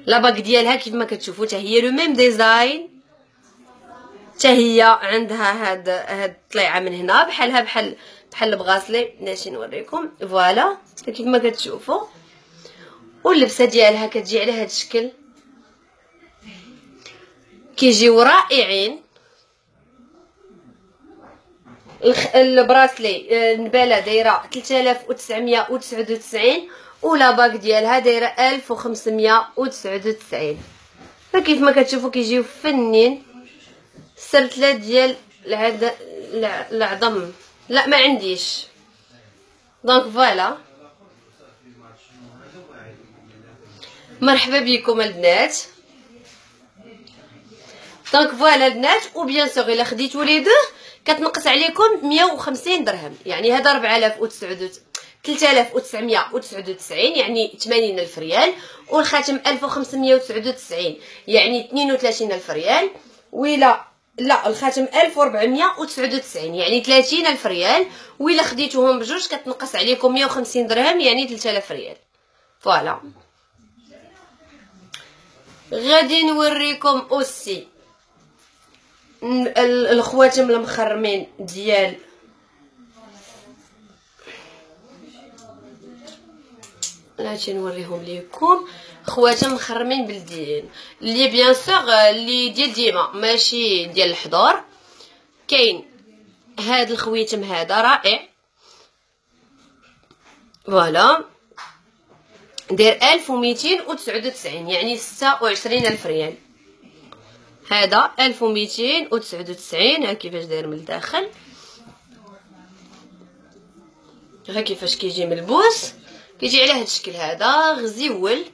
la bague ديالها كيف ما كتشوفوا حتى هي le même design. حتى هي عندها هاد هاد الطليعه من هنا بحالها بحال بحال ال bracelet. ناشي نوريكم. voilà كيف ما كتشوفوا. واللبسة ديالها كتجي على هاد الشكل. كيجيو رائعين. ال bracelet آه، النباله دايرة 3999 و la bague ديالها دايرة 1599 فكيف ما كتشوفوا كيجيو فنين سرتله ديال العد... الع- العظم. لا ما عنديش. donc voilà. مرحبا بكم البنات. donc voilà البنات و bien sûr إلا خديتو les deux كتنقص عليكم 150 درهم. يعني هذا 4009 3999 يعني 80 ألف ريال والخاتم 1599 يعني 32 ألف ريال ولا لا الخاتم 1499 يعني 30 ألف ريال ولا خديتوهم بجوج كتنقص عليكم 150 درهم يعني 3000 ريال. voilà. غادي نوريكم aussi الخواتم المخرمين ديال هادشي نوريهم ليكم. خواتم مخرمين بلديين اللي bien sûr اللي ديال ديما ماشي ديال الحضور. كاين هاد الخويتم هذا رائع. voilà. داير 1299 يعني 26 ألف ريال. هذا 1299 ها كيفاش داير من الداخل؟ ها كيفاش كيجي ملبوس كيجي على هاد الشكل هذا غزيول.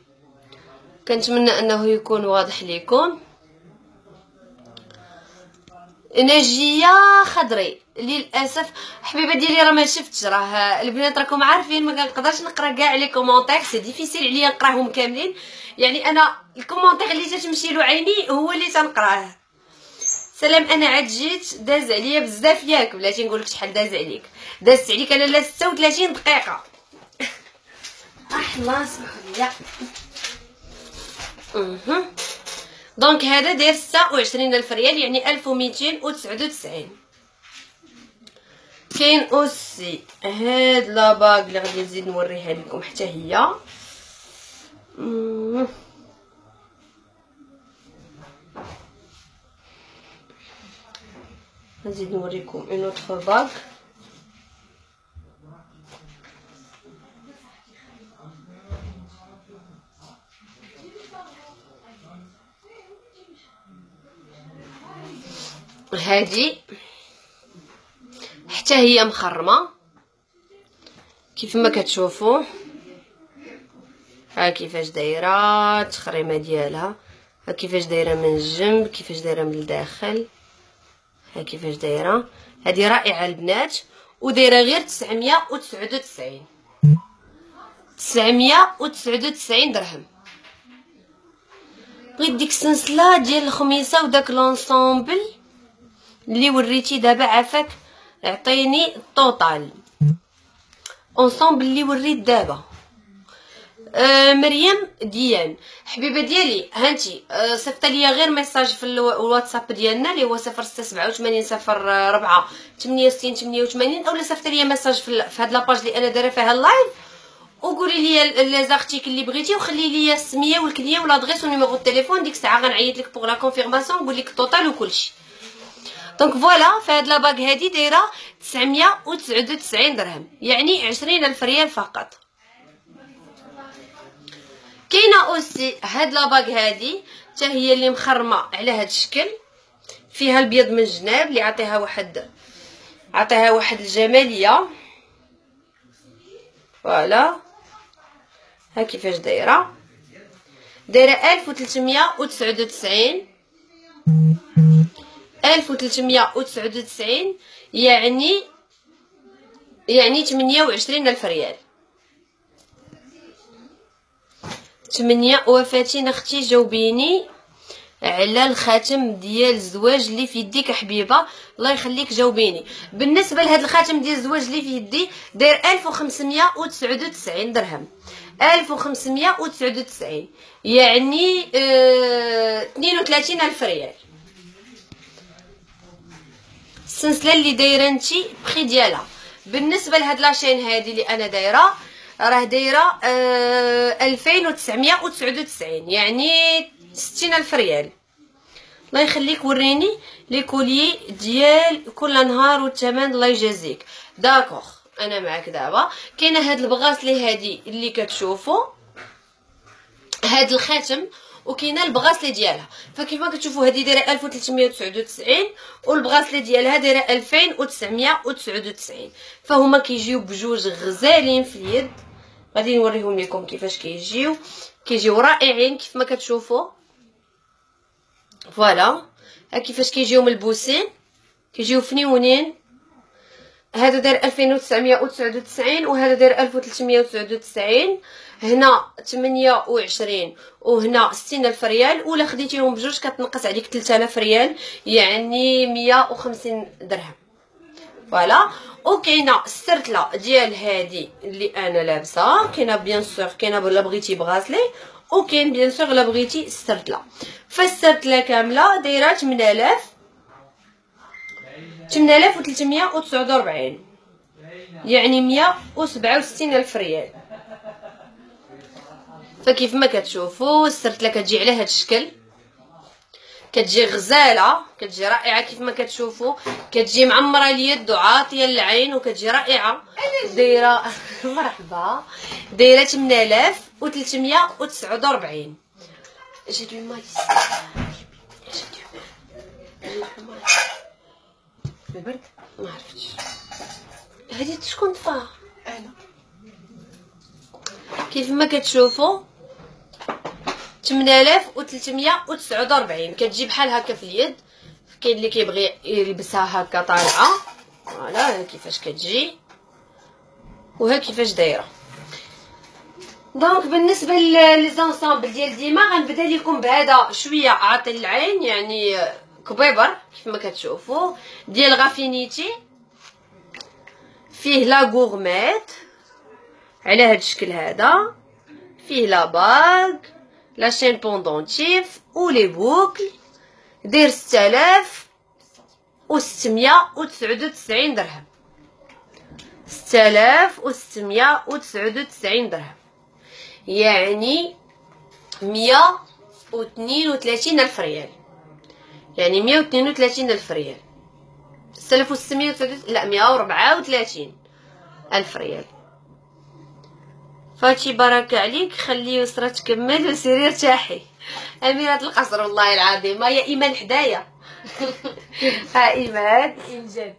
كنتمنى أنه يكون واضح لكم نجيه خضري. للأسف حبيبة ديالي راه ما شفتش. راه البنات راكم عارفين ما كنقدرش نقرأ كاع لي commentaires. c'est difficile عليا نقراهم كاملين. يعني أنا ال commentaire اللي تتمشي له عيني هو اللي تنقراه. سلام أنا عاد جيت داز عليا بزاف ياك بلاتي نقول لك شحال داز عليك. دازت عليك أنا لا 36 دقيقة. أح الله سمحوا لي أها. donc هذا داير 26 ألف ريال يعني 1299 كاين aussi هاد la bague اللي غادي نزيد نوريها لكم حتى هي. نزيد نوريكم une autre bague هادي. حتى هي مخرمة. كيف ما كتشوفوا. ها كيفاش دايرة التخريمه ديالها. ها كيفاش دايرة من الجنب كيفاش دايرة من الداخل. ها كيفاش دايرة. هذه رائعة البنات ودايرة غير 999 999 درهم. بغيت ديك السلسله ديال الخميسة وداك l'ensemble اللي وريتي دابا عافاك. عطيني ال total ensemble اللي وريت دابا. آه مريم ديان. حبيبة ديالي هانتي آه صيفط ليا غير message في الو- الواتساب ديالنا اللي هو 0687 04 68 88 اولا صيفط ليا message في, في هاد la page اللي أنا دايرة فيها ال live وقولي لي les articles اللي بغيتي وخلي لي السمية والكنيه وال adresse و numéro التليفون ديك الساعة غنعيط لك pour la confirmation نقول لك ال total وكلشي donc voilà فهاد la bague هادي دايرة 999 درهم يعني 20 ألف ريال فقط. كاينة aussi هاد la bague هادي حتى هي اللي مخرمه على هاد الشكل فيها البيض من الجناب اللي عطيها واحد عطيها واحد الجماليه. voilà. ها كيفاش دايره؟ دايره 1399 1399 يعني يعني 28 ألف ريال. تمنية وفاتين أختي جاوبيني على الخاتم ديال الزواج اللي في يديك حبيبة. الله يخليك جاوبيني. بالنسبة لهذا الخاتم ديال الزواج اللي في يدي داير 1599 درهم. 1599 يعني آه 32 ألف ريال. السلسلة اللي دايرة انتي بخي ديالها. بالنسبة لهاد لاشين هادي اللي أنا دايرة راه دايرة آه 2999 يعني 60 ألف ريال. الله يخليك وريني لي كوليي ديال كل نهار والثمن الله يجازيك. داكوغ أنا معاك دابا. كاينة هاد البغاس لي هادي اللي كتشوفوا هاد الخاتم وكاينة البغاسلي ديالها. فكيما كتشوفوا هذه دايرة 1399 والبغاسلي ديالها دايرة 2999 فهما كيجيو بجوج غزالين في اليد. غادي نوريهم لكم كيفاش كيجيو. كيجيو رائعين كيف ما كتشوفوا. voilà. ها كيفاش كيجيو ملبوسين كيجيو فنيونين. هذا داير 2999 وهذا داير 1399 هنا 28 وهنا 60 ألف ريال. ولا خديتيهم بجوج كتنقص عليك 3000 ريال. يعني 150 درهم. voilà. وكاينه السرتله ديال هادي اللي أنا لابسه كاينة bien sûr كاينة يلا بغيتي bracelet وكاين bien sûr لا بغيتي السرتله فالسرتله كامله دايره 8000 8349 يعني 167 الف ريال فكيف ما كتشوفوا السرتله كتجي على هذا الشكل كتجي غزالة كتجي رائعة كيف ما كتشوفوا كتجي معمرة اليد وعاطية العين وكتجي رائعة. دايرة مرحبا. دايرة 8349 جي دو ماي البرد؟ ما عرفتش. هذه شكون طفاها أنا. كيف ما كتشوفوا 8349 كتجي بحال هكا في اليد. كاين اللي كيبغي يلبسها هكا طالعة. voilà كيفاش كتجي. وها كيفاش دايرة. donc بالنسبة les ensembles ديال ديما غنبدا لكم بهذا شوية عاطي العين يعني كبيبر كيف ما كتشوفوا ديال raffinité. فيه la gourmette على هاد الشكل هذا. فيه la bague la chaîne pendentif و les boucles داير 6699 درهم 6699 درهم يعني 132 الف ريال يعني 132 الف ريال 6600 لا 134 الف ريال فاتي بركة عليك خلي يسرى تكمل وسيري ارتاحي. أميرة القصر والله العظيم يا إيمان حدايا. ها إيمان. انجد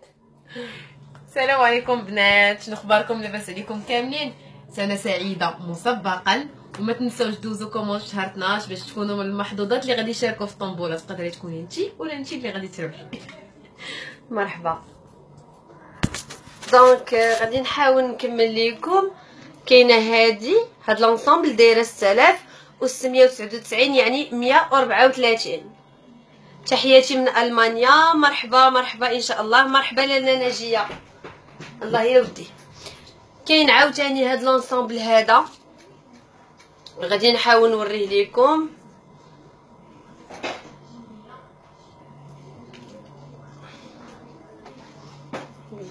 السلام عليكم بنات شنو اخباركم لاباس عليكم كاملين. سنة سعيدة مسبقا وما تنساوش دوزو commande شهر 12 باش تكونوا من المحظوظات اللي غادي يشاركوا في الطنبولة. تقدري تكوني انتي ولا انتي اللي غادي تربحي مرحبا. donc غادي نحاول نكمل لكم كاينة هادي. هاد l'ensemble دايرة 6699 يعني 134 تحياتي من ألمانيا. مرحبا مرحبا إن شاء الله. مرحبا لنا ناجية. الله يودي كاين عاوتاني هاد l'ensemble هذا. غادي نحاول نوريه لكم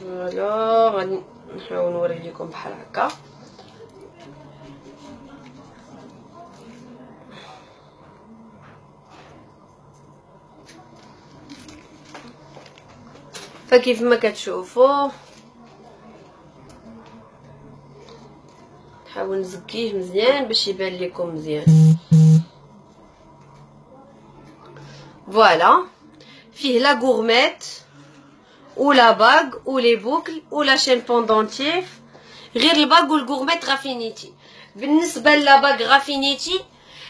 فوالا غادي نحاول نوريه لكم بحال هكا. فكيف ما كتشوفوا نحاول نزكيه مزيان باش يبان لكم مزيان. voilà. فيه لا غورميت ولا باغ ولي بوكل ولا شين بوندونتيف غير الباغ والغورميت غافينيتي بالنسبة la bague غافينيتي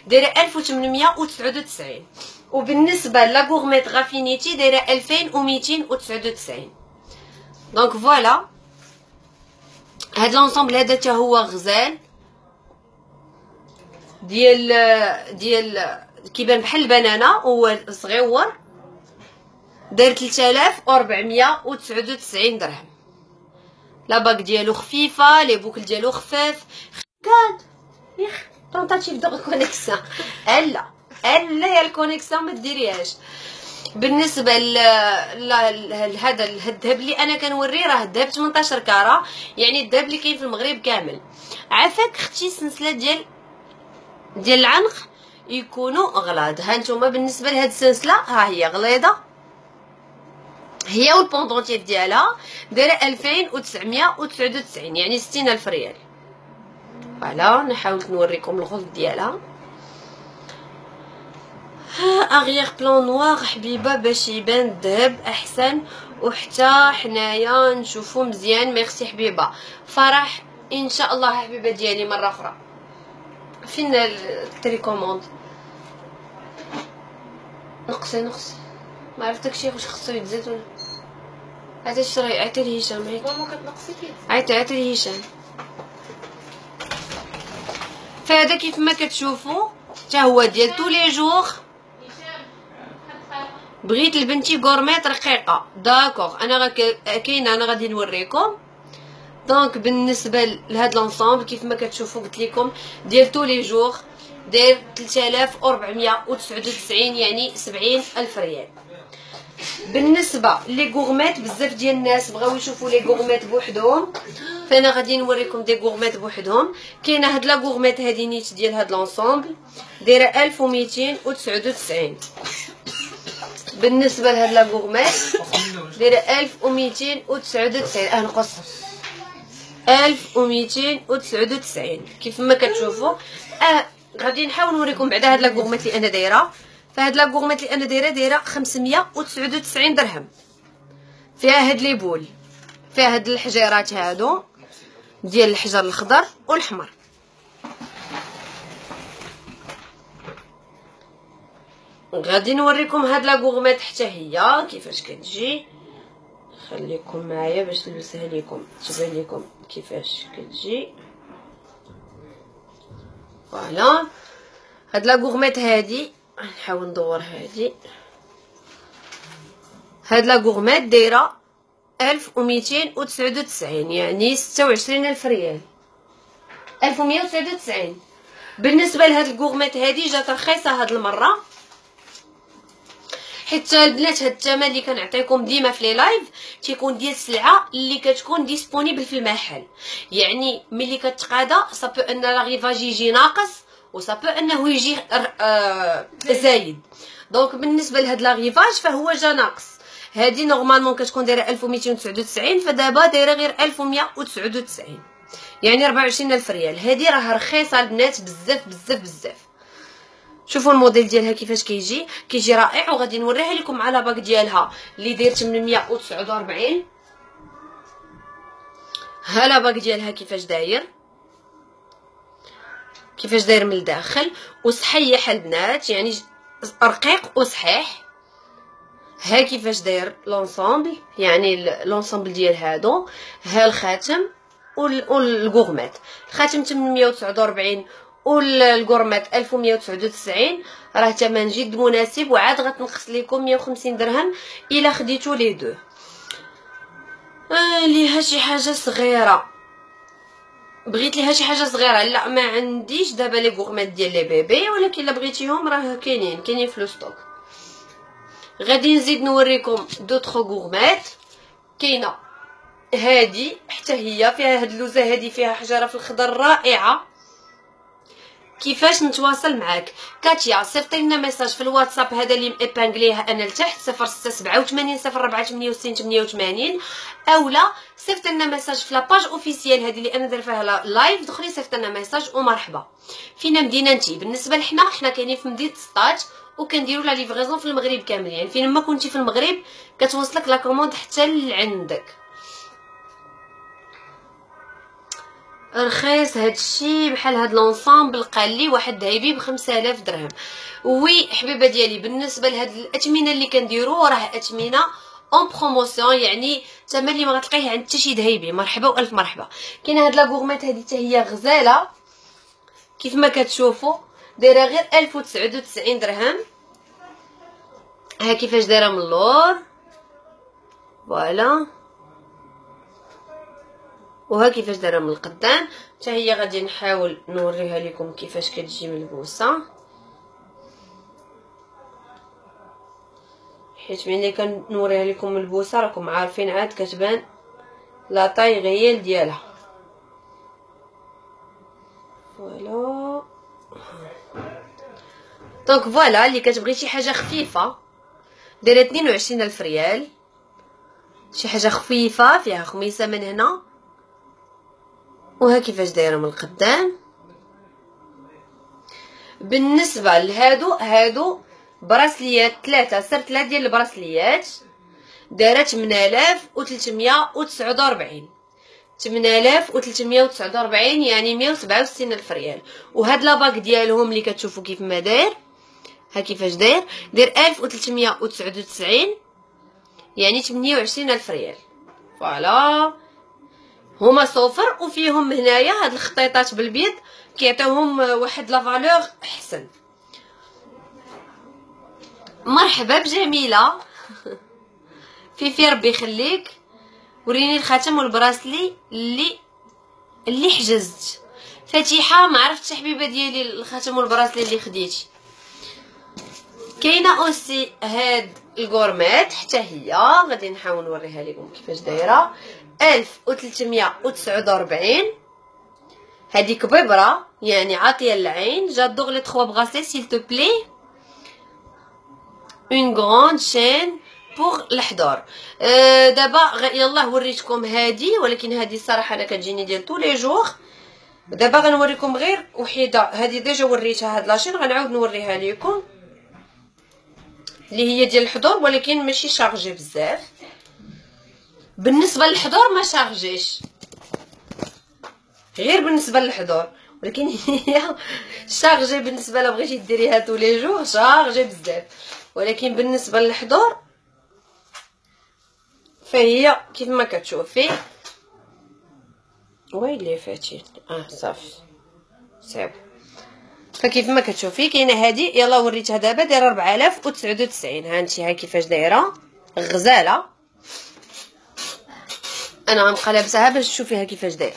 دايره 1899 وبالنسبة la gourmette غافينيتي دايرة 2299 donc voilà هاد l'ensemble هذا حتى هو غزال. ديال ديال كيبان بحال البنانة هو صغيور. داير 3499 درهم. la bague ديالو خفيفة les boucles ديالو خفاف quatrième tentative de connexion ألا. الا يا ال connexion ما ديريهاش بالنسبة لهذا الذهب اللي أنا كنوري راه الذهب 18 carats يعني الذهب اللي كاين في المغرب كامل. عافاك أختي سلسله ديال ديال العنق يكونوا غلاض ها نتوما بالنسبة لهاد السلسلة ها هي غليظه هي وال pendentif ديالها دايرة 2999 يعني 60 ألف ريال. voilà نحاول نوريكم الغلظ ديالها. arrière-plan noir حبيبه باش يبان الذهب احسن وحتى حنايا نشوفو مزيان ميرسي حبيبه فرح ان شاء الله حبيبه ديالي مره أخرى فين ال télécommande نقصي نقصي ما عرفتك شي واش خصو يتزاد ولا عاد شري عيطي لهشام عيطي ماما كتنقصي كيف عيطي عيطي لهشام فهذا كيف ما كتشوفوا حتى هو ديال تو لي خد بغيت لبنتي gourmette رقيقه d'accord. أنا كاينة أنا غادي نوريكم. donc بالنسبة لهاد l'ensemble كيف ما كتشوفوا قلت لكم ديال tous les jours داير 3499 يعني 70 ألف ريال. بالنسبة les gourmettes بزاف ديال الناس بغاو يشوفوا les gourmettes بوحدهم. فأنا غادي نوريكم des gourmettes بوحدهم. كاينة هاد la gourmette هادي نيت ديال هاد l'ensemble دايرة 1299 بالنسبة لهاد لا غورميت دايرة 1299 آه نقص 1299 كيف ما كتشوفوا آه غادي نحاول نوريكم بعدا هاد لا غورميت اللي أنا دايرة. فهاد لا غورميت اللي أنا دايرة دايرة 599 درهم. فيها هاد لي بول فيها هاد الحجيرات هادو ديال الحجر الخضر والاحمر غادي نوريكم هاد la gourmette حتى هي كيفاش كتجي. خليكم معايا باش نلبسها لكم تبان لكم كيفاش كتجي. voilà. هاد la gourmette هادي نحاول ندور هادي. هاد la gourmette دايرة 1299 يعني 26 ألف ريال. 1199 بالنسبة لهاد ال gourmette هادي جات رخيصة هاد المرة. حيت البنات هاد الثمن اللي كنعطيكم ديما في les lives تيكون ديال السلعة اللي كتكون disponible في المحل. يعني ملي كتقادا صافي un arrivage يجي ناقص وصافي انه يجي آه زايد. donc بالنسبة لهاد l'arrivage فهو جا ناقص. هادي normalement كتكون دايرة 1299 فدابا دايرة غير 1199 يعني 24000 ريال. هادي راه رخيصة البنات بزاف بزاف بزاف. شوفوا الموديل ديالها كيفاش كيجي. كيجي رائع وغادي نوريها لكم على bague ديالها. اللي داير 849 ها bague ديالها كيفاش داير. كيفاش داير من الداخل. وصحيح البنات يعني رقيق وصحيح. ها كيفاش داير l'ensemble يعني l'ensemble ديال هادو. ها الخاتم وال gourmette الخاتم 849 وال gourmette 1199 راه ثمن جد مناسب وعاد غتنقص لكم 150 درهم إلا خديتو les deux. آه ليها شي حاجة صغيرة. بغيت ليها شي حاجة صغيرة؟ لا ما عنديش. دابا les gourmettes ديال les bébés ولكن إلا بغيتيهم راه كاينين كاينين في le stock غادي نزيد نوريكم d'autres gourmettes كاينة هادي حتى هي فيها هاد اللوزة هادي فيها حجره في الخضر رائعة. كيفاش نتواصل معاك؟ كاتيا صيفطي لنا message في الواتساب هذا اللي ميبانغليه أنا لتحت 0687 0468 88 أولا صيفط لنا message في la page officielle هذه اللي أنا داير فيها live دخلي صيفط لنا message ومرحبا فينا مدينة انت بالنسبة لحنا حنا كاينين في مدينة سطات وكنديروا la livraison في المغرب كامل يعني فين ما كنتي في المغرب كتوصلك la commande حتى لعندك. رخيص هادشي بحال هاد l'ensemble قال لي واحد هايبي ب 5000 درهم. oui حبيبة ديالي بالنسبة لهاد الاثمنه اللي كنديروا راه اثمنه en promotion يعني الثمن اللي ما غتلقيه عند حتى شي ذهيبي مرحبا وألف مرحبا. كاينة هاد la gourmette هادي حتى هي غزالة. كيف ما كتشوفوا دايرة غير 1099 درهم. ها كيفاش دايرة من اللور؟ voilà. وها كيفاش دايره من القدام. حتى هي غادي نحاول نوريها لكم كيفاش كتجي ملبوسه حيت ملي كنوريها لكم ملبوسه راكم عارفين عاد كتبان la taille réelle ديالها. voilà. donc voilà اللي كتبغي شي حاجة خفيفة. دايرة 22 ألف ريال. شي حاجة خفيفة فيها خميسة من هنا. وها كيفاش دايره من القدام بالنسبة لهادو هادو براسليات ثلاثة سرتلة ديال البراسليات. دارت 8349 8349 يعني 167 ألف ريال. وهاد la bague ديالهم اللي كتشوفوا كيف ما داير ها كيفاش داير؟ داير 1399 يعني 28 ألف ريال. voilà! هما صفر وفيهم هنايا هاد الخطيطات بالبيض كيعطيوهم واحد la valeur احسن مرحبا بجميلة. فيفي ربي يخليك. وريني الخاتم والبراسلي اللي اللي حجزت. فاتحة ما عرفتش حبيبة ديالي الخاتم والبراسلي اللي خديتي. كاينة aussi هاد ال gourmette حتى هي. غادي نحاول نوريها لكم كيفاش دايرة. 1349 هذيك ببرة يعني عاطية للعين j'adore les trois bracelets s'il te plaît une grande chaîne pour الحضور أه دابا يلاه وريتكم هادي ولكن هادي الصراحه أنا كتجيني ديال طول les jours دابا غنوريكم غير وحيدة. هادي déjà وريتها هاد la chaîne غنعاود نوريها لكم اللي هي ديال الحضور ولكن ماشي chargée بزاف. بالنسبة للحضور ما شارجيش. غير بالنسبة للحضور. ولكن هي شارجي بالنسبة لا بغيتي ديريها تو لي شارجي بزاف. ولكن بالنسبة للحضور فهي كيف ما كتشوفي ويلي فاتين آه صافي. صافي فكيف ما كتشوفي كاينة هادي يلا وريتها دابا دايرة 4099 ها انت ها كيفاش دايرة؟ غزالة. أنا غنبقى لابساها باش تشوفيها كيفاش دايرة.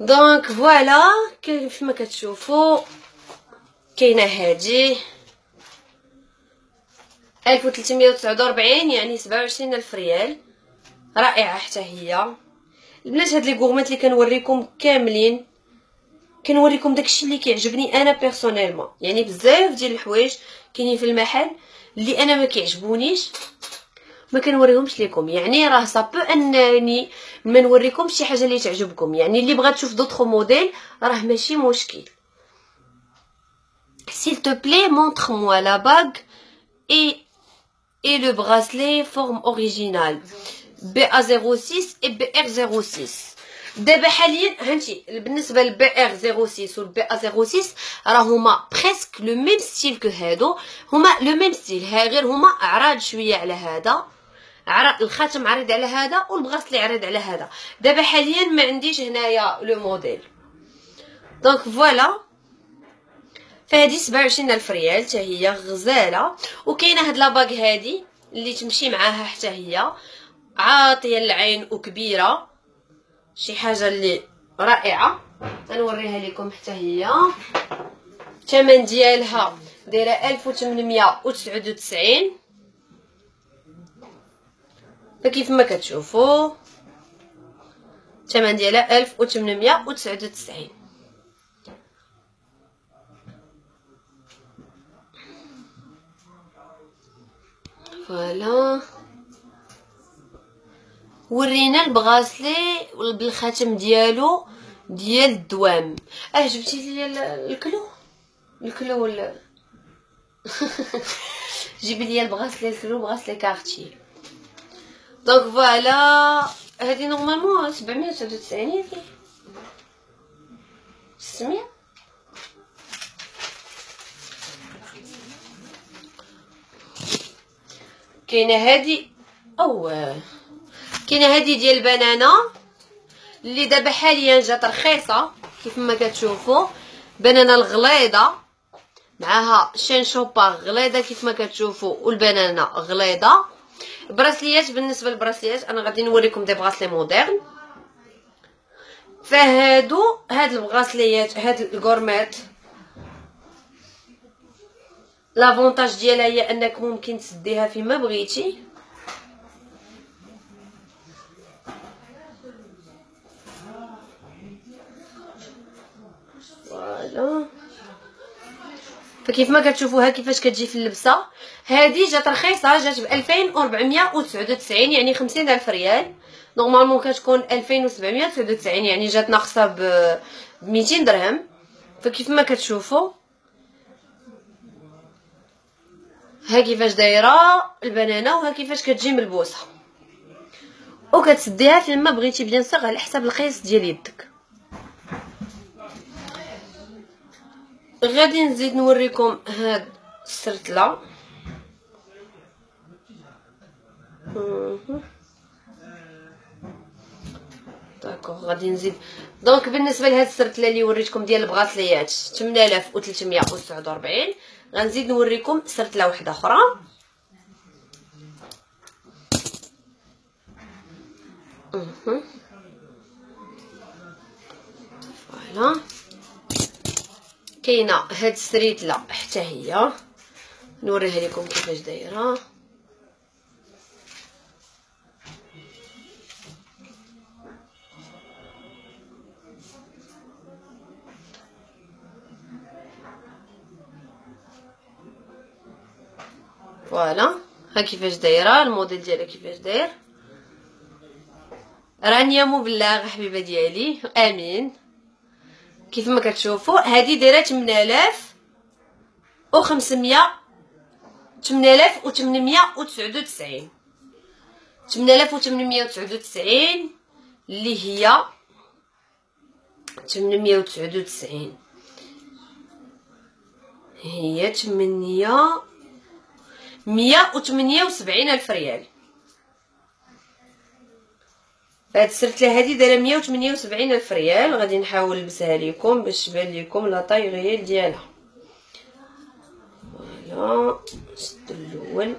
donc voilà كيف ما كتشوفوا كاينة هادي. 1349 يعني 27 ألف ريال. رائعة حتى هي. البنات هاد les gourmettes اللي كنوريكم كاملين كنوريكم داكشي اللي كيعجبني أنا personnellement يعني بزاف ديال الحوايج كاينين في المحل اللي أنا ما كيعجبونيش. ما كنوريهمش لكم يعني راه صابو أنني ما نوريكمش شي حاجة اللي تعجبكم. يعني اللي بغى تشوف d'autres modèles راه ماشي مشكل. S'il te plaît montre-moi la bague et et le bracelet forme originale. BA06 et BR06 دابا حاليا هانتي بالنسبة لل BR 06 وال BA 06 راه هما presque le même style que هادو. هما le même style ها غير هما أعراض شوية على هذا. الخاتم عريض على هذا وال bracelet عريض على هذا. دابا حاليا ما عنديش هنايا le modèle. donc voilà. فهادي سبعة وعشرين ألف ريال حتى هي غزالة. وكاينة هاد la bague هادي اللي تمشي معاها حتى هي. عاطية العين وكبيرة. شي حاجة اللي رائعة. غنوريها لكم حتى هي. الثمن ديالها دايرة 1899 فكيف ما كتشوفوا الثمن ديالها 1899 فوالا. ورينا ال bracelet بالخاتم ديالو ديال الدوام. أه جبتي لي ال clou؟ ال clou ولا؟ جيبي لي ال bracelet ال clou bracelet كارتيي. donc voilà هادي normalement 799 ياكي 600 كاينة هادي أو كاينة هذه ديال البنانه اللي دابا حاليا جات رخيصه كيف ما كتشوفوا بنانه الغليظه معاها شين شوبا غليظه كيف ما كتشوفوا والبنانه غليظه براسليات بالنسبة للبراسليات أنا غادي نوريكم دي براسلي مودرن فهادو هاد البغاسليات هاد الكورميت. l'avantage ديالها هي أنك ممكن تسديها فيما بغيتي. voilà فكيف ما كتشوفوها كيفاش كتجي في اللبسة؟ هذه جات رخيصة جات ب 2499 يعني 50000 ريال. normalement كتكون 2799 يعني جات ناقصة ب 200 درهم. فكيف ما كتشوفوا؟ ها كيفاش دايرة البنانة وها كيفاش كتجي ملبوسة. وكتسديها فيما بغيتي بيان سور على حساب القياس ديال يدك. غادي نزيد نوريكم هاد السرتله d'accord غادي نزيد. donc بالنسبة لهاد السرتله اللي وريتكم ديال البغاسليات 8349 غنزيد نوريكم سرتله واحدة أخرى. voilà. كاينة هاد السريتله حتى هي. نوريها لكم كيفاش دايرة. فوالا. ها كيفاش دايرة الموديل ديالها كيفاش داير. رانيا مبلغ حبيبة ديالي. آمين. كيف ما كتشوفوا هذه دايرة 8000 و 500 8899 8899 اللي هي 899 هي 8 178 ألف ريال. هاد السرتله هادي دايرة 178 ألف ريال. غادي نحاول نلبسها لكم باش تبان لكم لا طاي ريال ديالها. فوالا. شدو الأول.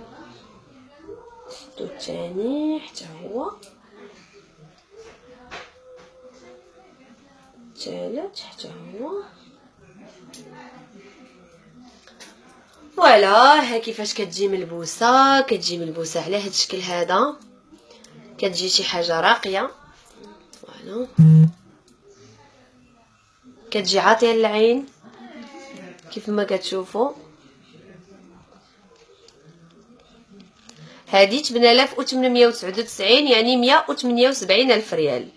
شدو الثاني حتى هو. الثالث حتى هو. voilà. ها كيفاش كتجي ملبوسة؟ كتجي ملبوسة على هاد الشكل هذا. كتجي شي حاجة راقية. voilà كتجي عاطية للعين كيف ما كتشوفوا. هذه 8899 يعني 178 ألف ريال.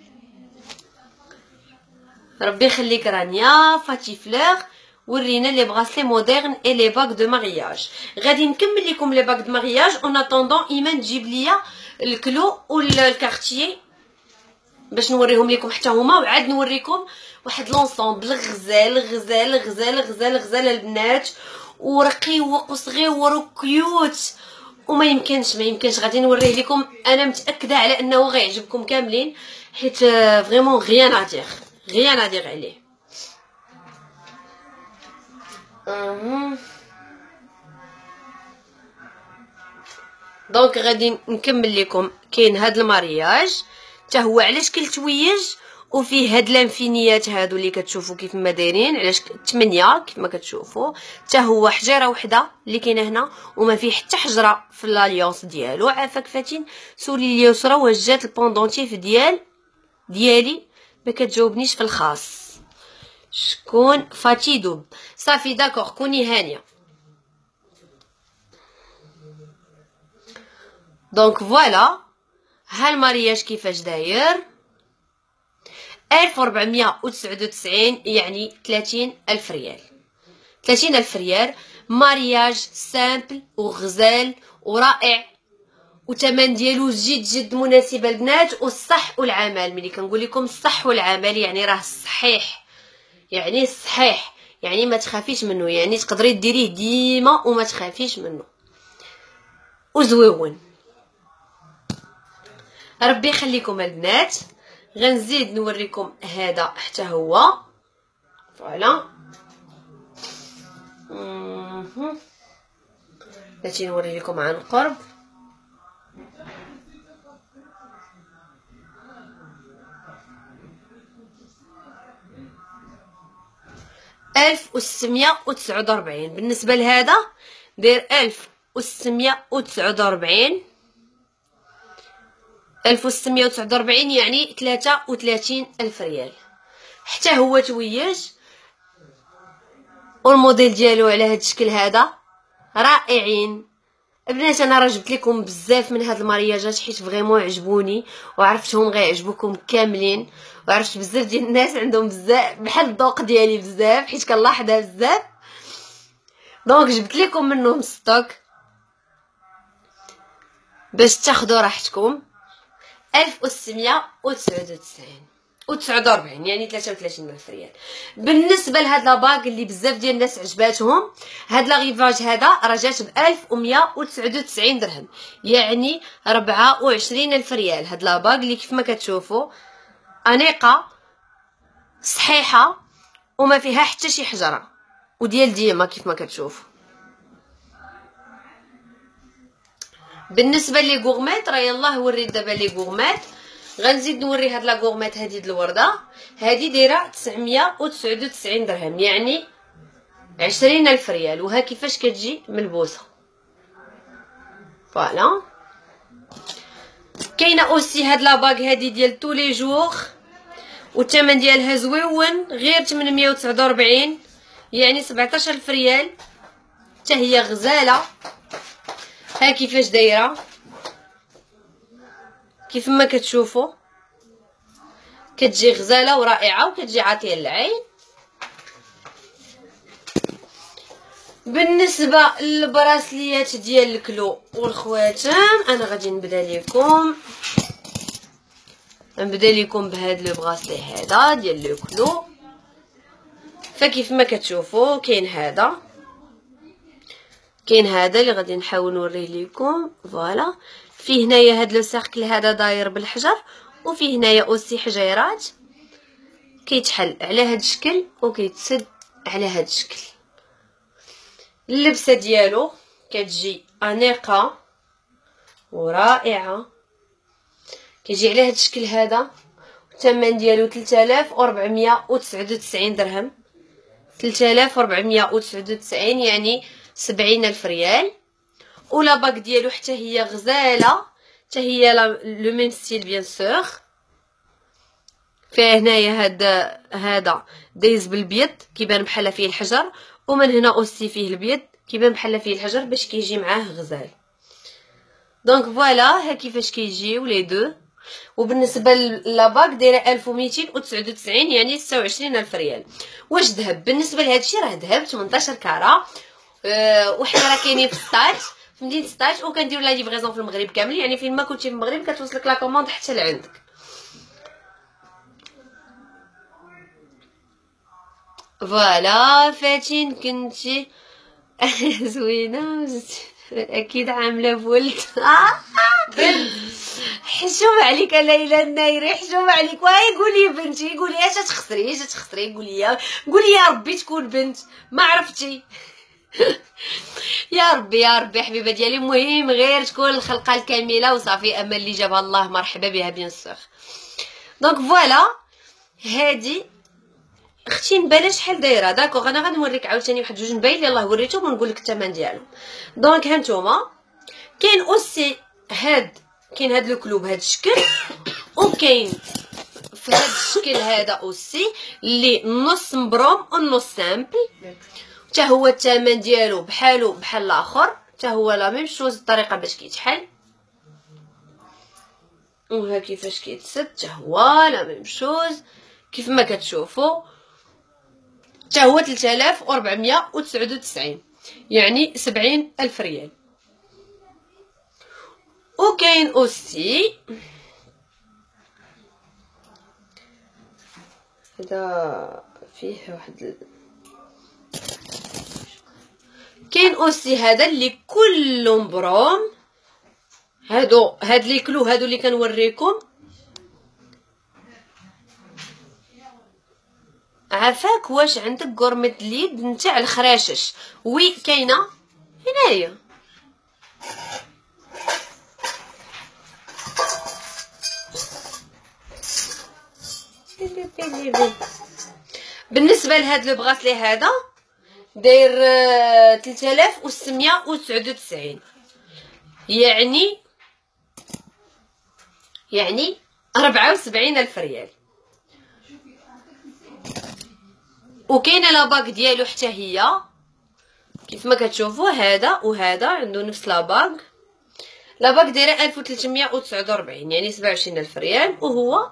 ربي يخليك رانيا فاتي Flore ورينا les bracelets modernes et les bagues de mariage غادي نكمل لكم les bagues de mariage en attendant ايمان تجيب ليا ال clou والكارتيي باش نوريهم لكم حتى هما وعاد نوريكم واحد l'ensemble غزال غزال غزال غزال غزال البنات ورقيق وصغيور و cute. وما يمكنش ما يمكنش غادي نوريه لكم. أنا متأكدة على أنه غيعجبكم كاملين حيت vraiment rien à dire rien à dire عليه. donc غادي نكمل لكم كاين هاد ال mariage حتى هو على شكل تويج وفيه هاد ل infini ات هادو اللي كتشوفوا كيف ما دايرين على شكل 8 كيف ما كتشوفوا حتى هو حجره وحدة اللي كاينة هنا وما فيه حتى حجرة في ال alliance ديالو. عافاك فاتين سولي اليسرى واش جات ال pendentif ديال ديالي ما كتجاوبنيش في الخاص. شكون؟ فاتي دوب صافي d'accord كوني هانية. donc voilà ها ال mariage كيفاش داير؟ ألف وربعمية وتسعود وتسعين يعني ثلاثين ألف ريال. ثلاثين ألف ريال mariage simple وغزال ورائع وثمن ديالو جد جد مناسب البنات والصح والعمل ملي كنقول لكم الصح والعمل يعني راه صحيح. يعني صحيح. يعني ما تخافيش منه. يعني تقدري ديريه ديما وما تخافيش منه. وزويون ربي يخليكم البنات. غنزيد نوريكم هذا حتى هو. فوالا. بغيتي نوري لكم عن قرب. ألف وستمية وتسعود وربعين بالنسبة لهذا دير ألف وستمية وتسعود وربعين ألف وستمية وتسعود وربعين يعني ثلاثة وثلاثين ألف ريال. حتى هو تويج والموديل ديالو على هاد الشكل هذا رائعين. البنات أنا راه جبت لكم بزاف من هاد ال mariage ات حيت vraiment عجبوني وعرفتهم غيعجبوكم كاملين. وعرفت بزاف ديال الناس عندهم بزاف بحال الذوق ديالي بزاف حيت كنلاحظها بزاف. donc جبت لكم منهم stock. باش تاخدوا راحتكم. 1699 و49 يعني 33 الف ريال بالنسبة لهاد la bague اللي بزاف ديال الناس عجباتهم هاد l'arrivage هذا راه جات ب 1199 درهم. يعني 24 ألف ريال. هاد la bague اللي كيف ما كتشوفوا أنيقة صحيحة وما فيها حتى شي حجرة. وديال ديما كيف ما كتشوفوا. بالنسبة les gourmettes راه يلاه وريت دابا les gourmettes غنزيد نوري هاد la gourmette هادي الوردة. هادي دايرة 999 درهم يعني عشرين ألف ريال. وها كيفاش كتجي؟ ملبوسه voilà. كاينة aussi هاد la bague هادي ديال tous les jours والثمن ديالها زويون غير 849 يعني 17 ألف ريال. حتى هي غزالة. ها كيفاش دايرة؟ كيف ما كتشوفوا كتجي غزالة ورائعة وكتجي عاطية للعين. بالنسبة للبراسليات ديال الكلو والخواتم أنا غادي نبدأ لكم. نبدأ لكم بهذا لو براسلي هذا ديال لو كلو. فكيف ما كتشوفوا كاين هذا. كاين هذا اللي غادي نحاول نوريه لكم voilà. فيه هنايا هاد le cercle هذا داير بالحجر وفيه هنايا aussi حجيرات. كيتحل على هاد الشكل وكيتسد على هاد الشكل. اللبسة ديالو كتجي أنيقة ورائعة. كيجي على هاد الشكل هذا الثمن ديالو 3499 درهم. 3499 يعني سبعين ألف ريال. و la bague ديالو حتى هي غزالة. حتى هي le même style bien sûr. فيه هنايا هذا هذا داير بالبيض. كيبان بحال فيه الحجر. ومن هنا aussi فيه البيض. كيبان بحال فيه الحجر باش كيجي معاه غزال. donc voilà ها كيفاش كيجيو les deux. وبالنسبة la bague دايرة 1299 يعني 26 ألف ريال. واش ذهب؟ بالنسبة لهذا الشيء راه ذهب 18 carats وحنا راه كاينين في سطات في مدينة سطات وكنديروا la livraison في المغرب كامل يعني فين ما كنتي في المغرب كتوصلك la commande حتى لعندك. voilà فاتين كنتي زوينه أكيد عاملة بولد حشوم عليك ليلى النايري حشوم عليك. واي قولي بنتي قولي أش تخسري أش تخسري؟ قولي قولي يا ربي تكون بنت. ما عرفتي. يا ربي يا ربي حبيبة ديالي. مهم غير تكون الخلقة الكاملة وصافي اما اللي جابها الله مرحبا بها bien sûr. donc voilà هادي. أختي نبان شحال دايرة؟ d'accord أنا غنوريك عاوتاني واحد جوج نباين يلاه وريتهم ونقول لك الثمن ديالهم. donc ها نتوما. كاين aussi هاد كاين هاد الكلوب هاد الشكل. وكاين في هاد الشكل هذا aussi اللي نص مبروم ونص simple. حتى هو الثمن ديالو بحالو بحال الآخر حتى هو la même chose الطريقة باش كيتحل. وها كيفاش كيتسد حتى هو la même chose. كيف ما كتشوفوا حتى هو 3499 يعني 70 ألف ريال. وكاين aussi هذا فيه واحد كاين aussi هذا اللي كله مبروم هادو هاد لي كلو هادو اللي كنوريكم. عافاك واش عندك gourmette ليد نتاع الخراشش. وي كاينة هنايا. بالنسبة لهاد لو بغاسلي هذا داير 3699 يعني يعني 74 ألف ريال. وكاينه la bague ديالو حتى هي. كيف ما كتشوفوا هذا وهذا عنده نفس la bague. la bague دايرة 1349 يعني 27 ألف ريال وهو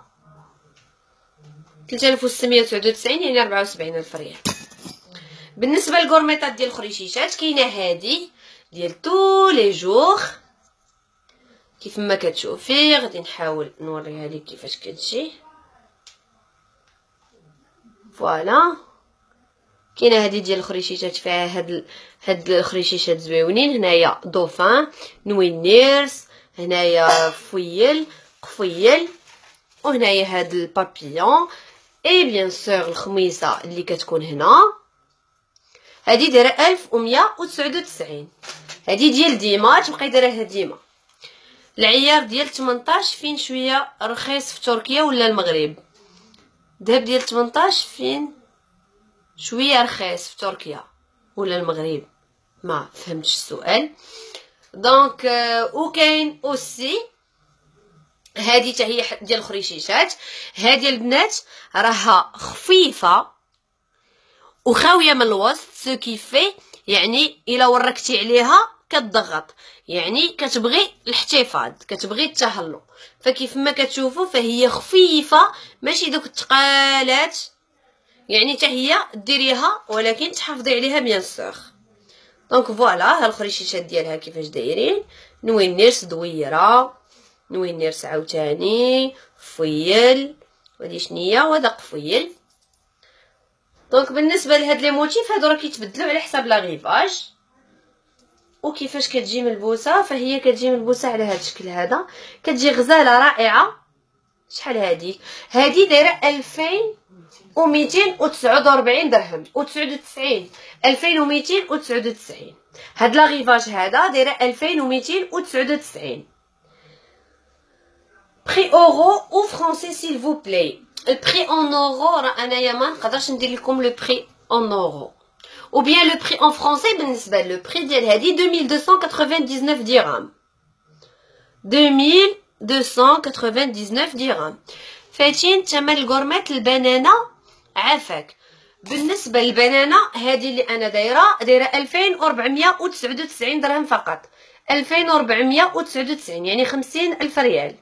3699 يعني 74 ألف ريال. بالنسبة لل gourmette ات ديال الخريشيشات كاينة هادي ديال tous les jours كيف ما كتشوفي غادي نحاول نوريها لك كيفاش كتجي. voilà كاينة هذه ديال الخريشيشات فيها هاد هاد الخريشيشات زويونين. هنايا devant نوينيرس هنايا فويل قفيل وهنايا هاد ال papillon et bien sûr الخميصه اللي كتكون هنا. هادي دايرة 1199 هادي ديال ديما تبقاي دايرها ديما. العيار ديال 18 فين شوية؟ رخيص في تركيا ولا المغرب؟ دهب ديال 18 فين؟ شوية رخيص في تركيا ولا المغرب؟ ما فهمتش السؤال. donc وكاين aussi. هذه حتى هي ديال الخريشيشات هذه البنات راها خفيفة. وخاوية من الوسط ce qui fait يعني إلا وركتي عليها كتضغط. يعني كتبغي الاحتفاظ كتبغي التهلو. فكيف ما كتشوفوا فهي خفيفة ماشي دوك الثقالات يعني حتى هي ديريها ولكن تحافظي عليها bien sûr. donc voilà ها الخريشيشات ديالها كيفاش دايرين؟ نوينيرس دويرة نوينيرس عاوتاني فيل ودي شنيا وهذا قفيل donc بالنسبة لهاد les motifs هادو راه كيتبدلوا على حساب l'arrivage. وكيفاش كتجي ملبوسه فهي كتجي ملبوسه على هاد الشكل هذا. كتجي غزالة رائعة. شحال هادي هادي دايرة 2249 درهم. و 99 2299 هاد l'arrivage هذا دايرة 2299 prix euro ou français s'il vous plaît en euro راه انايا ما نقدرش ندير لكم le prix en euro ou bien le prix en français بالنسبة le prix ديال هذه 2299 درهم 2299 درهم فاتين ثمن الكورميت البنانه عافاك بالنسبة للبنانه هذه اللي أنا دايره دايره 2499 درهم فقط 2499 يعني 50 الف ريال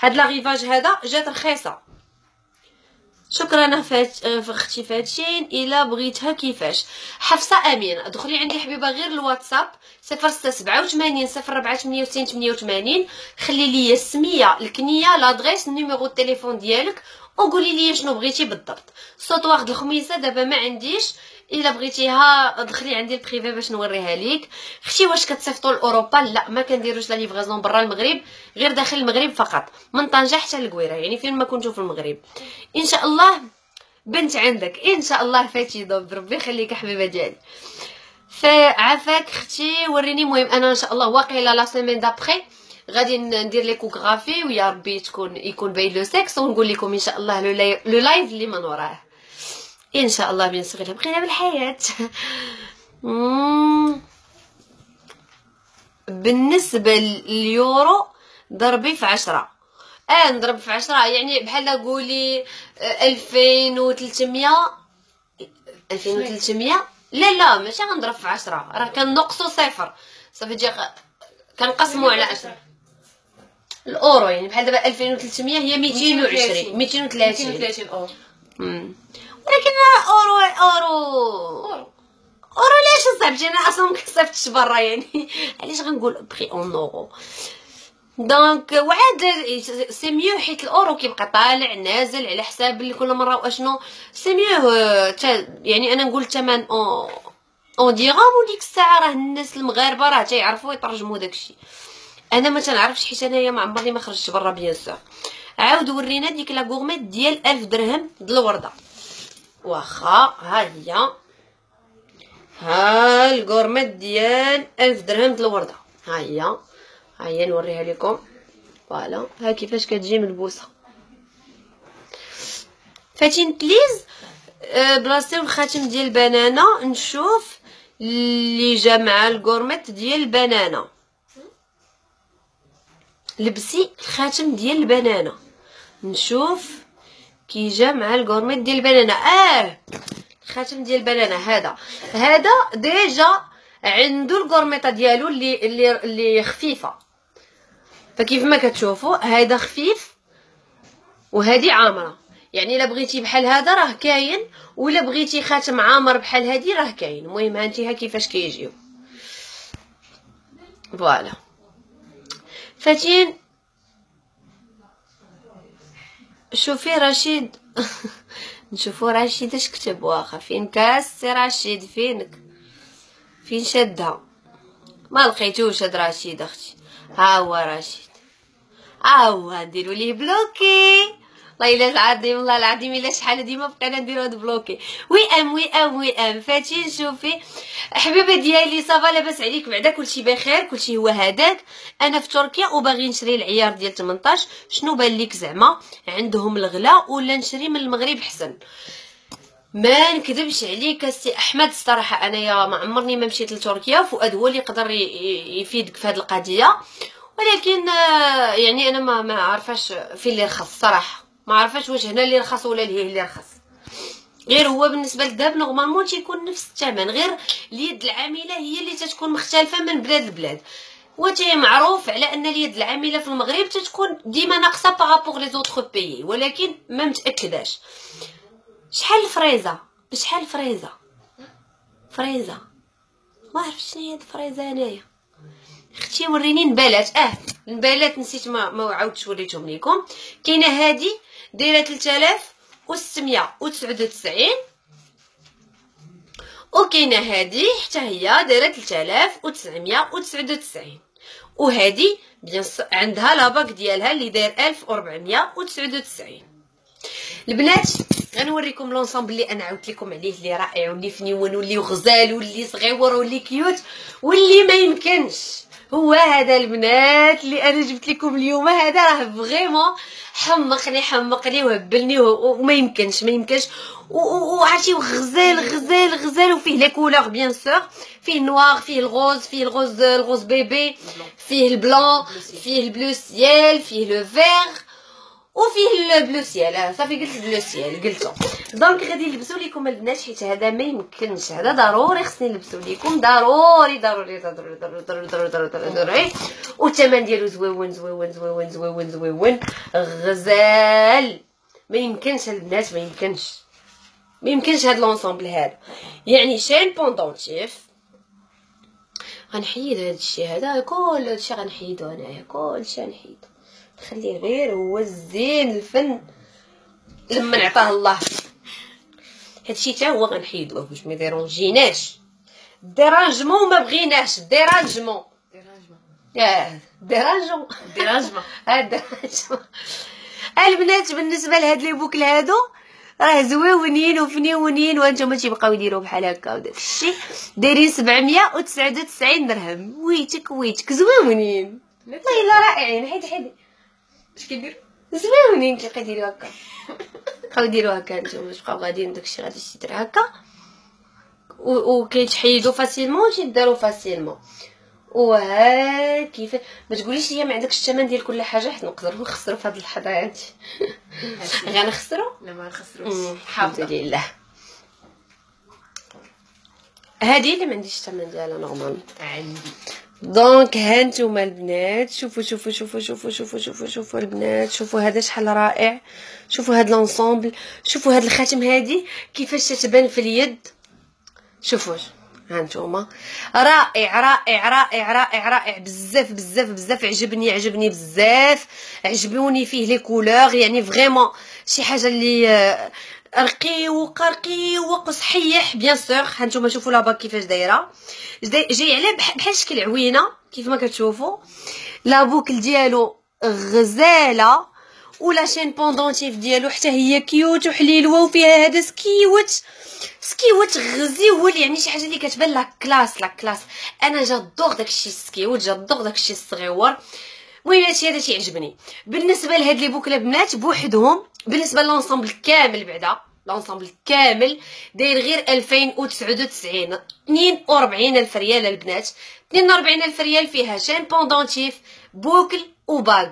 هاد لاغيفاج هذا جات رخيصه شكرا فات أختي فاتشين. إلا بغيتها كيفاش؟ حفصة أمين دخلي عندي حبيبة غير الواتساب صفر ستة سبعة وثمانين صفر ربعة ثمانية وستين ثمانية وثمانين. خلي لي السمية الكنية l'adresse numéro التليفون ديالك وقولي لي شنو بغيتي بالضبط. صوت واحد الخميسة دابا ما عنديش. إلا بغيتيها دخلي عندي ال privé باش نوريها ليك. أختي واش كتصيفطوا لأوروبا لا ما كنديروش la livraison برا المغرب غير داخل المغرب فقط. من طنجة حتى للقويره يعني فين ما كنتو في المغرب. إن شاء الله بنت عندك. إن شاء الله فاتي دوب ربي يخليك حبيبة ديالي فعافاك أختي وريني المهم أنا إن شاء الله واقيلا la semaine d'après غادي ندير l'échographie ويا ربي تكون يكون باين le sexe ونقول لكم إن شاء الله le live اللي من وراه إن شاء الله بين صغيره بقينا بالحياة بالنسبة لليورو ضربي في عشرة. آه نضرب في عشرة يعني بحال قولي ألفين وتلتمية. ألفين وتلتمية؟ لا لا ماشي غنضرب في عشرة. راه كنقصو صفر. صافي تجي كنقسمو على عشرة. الأورو يعني بحال دابا 2300 هي 220 230 230 اورو ولكن أورو أورو. أورو. علاش صعبتي أنا أصلا مكصفتش برا يعني. علاش غنقول prix en euro؟ donc وعاد c'est mieux حيت الأورو كيبقى طالع نازل على حساب اللي كل مرة وأشنو. c'est mieux يعني أنا نقول الثمن en en dirhams وديك الساعة راه الناس المغاربة راه تيعرفوا يترجموا داكشي. أنا ما تنعرفش حيت أنايا ما عمرني ما خرجت برا bien sûr. عاود ورينا ديك la gourmette ديال 1000 درهم د الوردة. واخا ها هي. ها ال gourmette ديال 1000 درهم د الوردة. ها هي. ها هي نوريها لكم. voilà. ها كيفاش كتجي ملبوسه فاتين please أه بلاصتو الخاتم ديال البنانة. نشوف اللي جا مع ال gourmette ديال البنانة. لبسي الخاتم ديال البنانة. نشوف. كي جا مع ال gourmette ديال البنانه آه! الخاتم ديال البنانه هذا. هذا déjà عنده الغورميطة ديالو اللي اللي اللي خفيفة. فكيف ما كتشوفوا هذا خفيف وهذه عامرة. يعني إلا بغيتي بحال هذا راه كاين ولا بغيتي خاتم عامر بحال هذه راه كاين. المهم هانتي ها كيفاش كيجيو. voilà. فاتين شوفي رشيد. نشوفو رشيد اش كتب واخا فين كاس سي رشيد؟ فينك؟ فين شدها؟ ما لقيتوش هاد رشيد أختي. ها هو رشيد. ها هو نديرو ليه بلوكي. والله إلا العظيم والله العظيم إلا شحال ديما بقينا نديرو هاد بلوكي. وي أم وي أم وي أم. فاتين شوفي حبيبه ديالي صافا لاباس عليك بعدا كلشي بخير كلشي هو هذاك أنا في تركيا وباغي نشري العيار ديال 18 شنو بان ليك زعما؟ عندهم الغلا ولا نشري من المغرب حسن. ما نكذبش عليك السي أحمد الصراحه انايا ما عمرني ما مشيت لتركيا فؤاد هو اللي يقدر يفيدك في هذه القضية. ولكن آه، يعني أنا ما ما عارفاش في اللي رخص صراحة. ما عرفاش واش هنا اللي رخص ولا لهيه اللي رخص. غير هو بالنسبة للذهب normalement تيكون نفس الثمن غير اليد العاملة هي اللي تتكون مختلفة من بلاد لبلاد. وتي معروف على أن اليد العاملة في المغرب تتكون ديما ناقصة par rapport les autres pays ولكن ما متأكداش. شحال الفريزة؟ بشحال الفريزة؟ فريزة. ما عرفتش شنو هي الفريزة انايا أختي وريني نبالات. آه النبالات نسيت ما ما عاودتش وريتهم لكم كاينة هذه دايره 3699 وكاينة هذه حتى هي دايره 3999 وهذه bien عندها la bague ديالها اللي داير 1499 البنات غنوريكم l'ensemble اللي أنا عاودت لكم عليه اللي رائع واللي فنيون واللي غزال واللي صغيور واللي cute واللي ما يمكنش. هو هذا البنات اللي أنا جبت لكم اليوم. هذا راه vraiment حمقني حمقني وهبلني وما يمكنش ما يمكنش. وعرفتي غزال غزال غزال. وفيه les couleurs bien sûr فيه noir فيه الغوز فيه الغوز الغوز بيبي فيه ال blanc فيه ال bleu ciel فيه le vert وفيه ال bleu ciel صافي قلت ال bleu ciel قلتو. donc غادي نلبسو لكم البنات حيت هذا ما يمكنش هذا ضروري خصني نلبسو لكم ضروري ضروري ضروري ضروري ضروري ضروري ضروري ضروري والثمن ديالو زويون زويون زويون زويون زويون غزال. ما يمكنش البنات ما يمكنش. ما يمكنش هاد l'ensemble هذا يعني chaîne pendentif. غنحيد هاد الشيء هذا كل هادشي غنحيدو انايا كلشي غنحيدو. خليه غير هو الزين الفن. لما نعطاه الله. هادشي حتى هو غنحيدوه باش ما ي dérangé ناش. dérangement ما بغيناش dérangement dérangement dérangement dérangement البنات بالنسبة لهاد les boucles هادو راه زويونين وفنيونين وأنتم تيبقاو يديروا بحال هكا وداك الشيء. دايرين 799 درهم. ويتك ويتك. زويونين. والله إلا رائعين. حيد حيد. اش كيدير زويونين كيبقى يديروا هكا. بقاو يديروا هكا نتوما تبقاو غاديين داكشي غادي يدير هكا. وكيتحيدوا facilement تيداروا facilement. وها كيف؟ ما تقوليش ليا ما عندكش الثمن ديال كل حاجة حيت نقدروا نخسروا في هذه اللحظات غنخسروا لا ما نخسروش. الحمد لله. هذه اللي ما عنديش الثمن ديالها normal عندي. donc ها نتوما البنات شوفوا شوفوا شوفوا شوفوا شوفوا شوفوا شوفوا البنات شوفوا هذا شحال رائع شوفوا هذا l'ensemble شوفوا هذا الخاتم هذه كيفاش تتبان في اليد. شوفوا ها نتوما. رائع رائع رائع رائع رائع بزاف بزاف بزاف عجبني عجبني بزاف عجبوني فيه les couleurs يعني vraiment شي حاجة اللي آه، رقيق رقيق صحيح bien sûr هانتوما شوفوا la bague كيفاش دايرة. جاي على بحال شكل عوينة كيف ما كتشوفوا. la boucle ديالو غزالة و la chaîne pendentif ديالو حتى هي cute وحليلوة وفيها هذا سكيوت. سكيوت غزيول يعني شي حاجة اللي كتبان la classe la classe أنا j'adore داكشي السكيوت j'adore داكشي الصغيور المهم هادشي هذا تيعجبني بالنسبة لهاد les boucles البنات بوحدهم بالنسبة l'ensemble كامل بعدا l'ensemble كامل داير غير 2099 42 ألف ريال البنات 42 ألف ريال فيها chaîne pendentif boucles و bague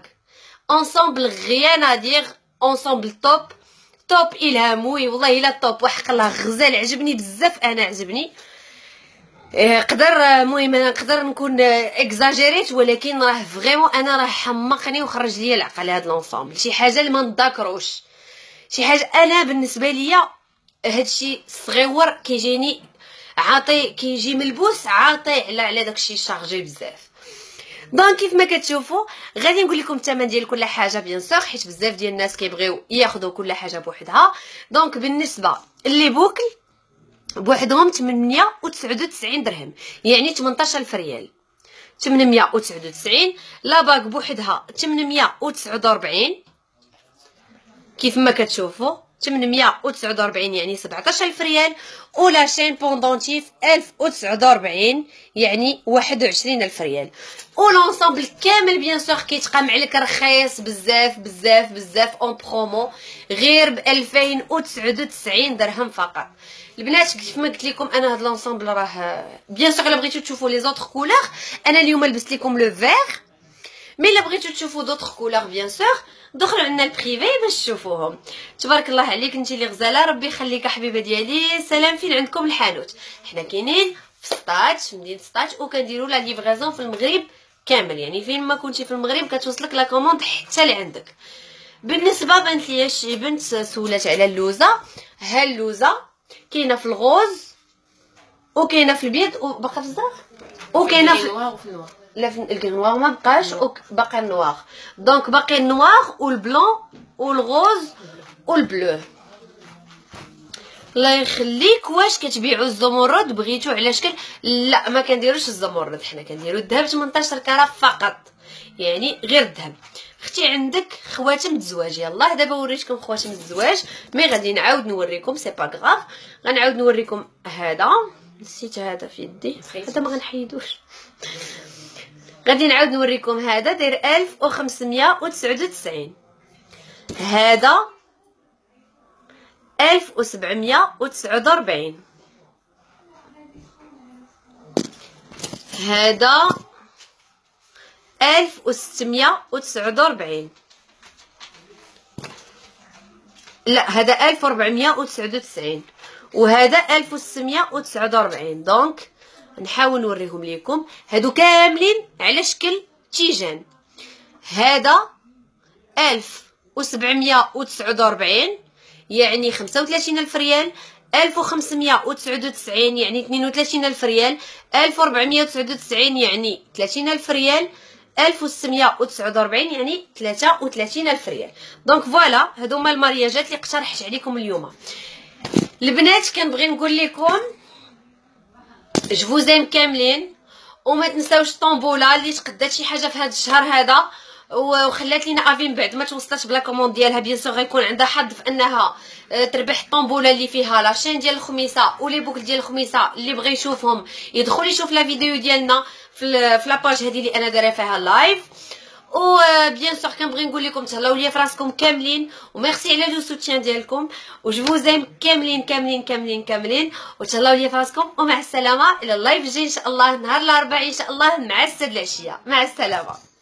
ensemble rien à dire ensemble top top الهاموي والله إلا top وحق الله غزال عجبني بزاف أنا عجبني. قدر المهم أنا نقدر نكون اكزاجيريت ولكن راه vraiment أنا راه حمقني وخرج ليا العقل هاد l'ensemble شي حاجة اللي ما نذاكروش. شي حاجة أنا بالنسبة ليا هادشي صغيور كيجيني عاطي كيجي ملبوس عاطي على على داكشي chargé بزاف. donc كيف ما كتشوفوا غادي نقول لكم الثمن ديال كل حاجة bien sûr حيت بزاف ديال الناس كيبغيو ياخذوا كل حاجة بوحدها. donc بالنسبة les boucles بوحدهم 899 درهم يعني 18000 ريال. 899 la bague بوحدها 849 كيف ما كتشوفوا 849 يعني 17000 ريال. و la chaîne pendentif 1049 يعني 21000 ريال. و l'ensemble كامل bien sûr كيتقام عليك رخيص بزاف بزاف بزاف en promo غير ب 2099 درهم فقط. البنات كيف ما قلت لكم أنا هاد l'ensemble راه bien sûr إلا بغيتو تشوفوا les autres couleurs أنا اليوم لبست لكم le vert mais إلا بغيتو تشوفوا d'autres couleurs bien sûr دخلوا عندنا ال privé باش تشوفوهم. تبارك الله عليك انت اللي غزالة ربي يخليك حبيبة ديالي. سلام فين عندكم الحانوت؟ حنا كاينين في سطات في مدينة سطات وكنديروا la livraison في المغرب كامل. يعني فين ما كنتي في المغرب كتوصلك la commande حتى لعندك بالنسبة بنت لي شي بنت سولات على اللوزة. ها اللوزة كاينة في ال rose وكاينة في البيض وباقا الزهر وكاينة في لا الكرنوار ما بقاش باقي ال noir. donc باقي النوار والبلون والغوز والبلو. الله يخليك. واش كتبيعوا الزمرد؟ بغيتو على شكل؟ لا ما كنديروش الزمرد. حنا كنديروا الذهب 18 carats فقط. يعني غير الذهب. أختي عندك خواتم الزواج. يلاه دابا وريتكم خواتم الزواج. mais غادي نعاود نوريكم c'est pas grave غنعاود نوريكم هذا. نسيت هذا في يدي. هذا ما غنحيدوش. غادي نعاود نوريكم هذا داير 1599 هذا 1749 هذا 1649 لا هذا 1499 وهذا 1649 دونك نحاول نوريهم لكم هادو كاملين على شكل تيجان. هذا ألف وسبعمية وتسعود وربعين يعني خمسة وثلاثين ألف ريال. ألف وخمسمية وتسعود وتسعين يعني اثنين وثلاثين ألف ريال. ألف وربعمية وتسعود وتسعين يعني ثلاثين ألف ريال. ألف وستمية وتسعود وربعين يعني ثلاثة وثلاثين ألف ريال. donc voilà هادو هما المارياجات اللي اقترحت عليكم اليوم. البنات كنبغي نقول لكم je vous aime كاملين. وما تنساوش tombola اللي تقدات شي حاجة في هذا الشهر هذا. وخلات لينا avis بعد. ما توصلت ب la commande ديالها. bien sûr غيكون عندها حظ في أنها آه، تربح ال tombola اللي فيها. la chaîne ديال الخميسة و les boucles ديال الخميسة اللي بغى يشوفهم. يدخل يشوف la vidéo ديالنا في في la page هذه اللي أنا دايرة فيها live و bien sûr كنبغي نقول لكم تهلاو ليا فراسكم كاملين وميرسي على le soutien ديالكم و جو زيم كاملين كاملين كاملين كاملين وتهلاو ليا فراسكم ومع السلامة إلى اللايف الجاي إن شاء الله نهار الأربعاء إن شاء الله مع السد العشية مع السلامة.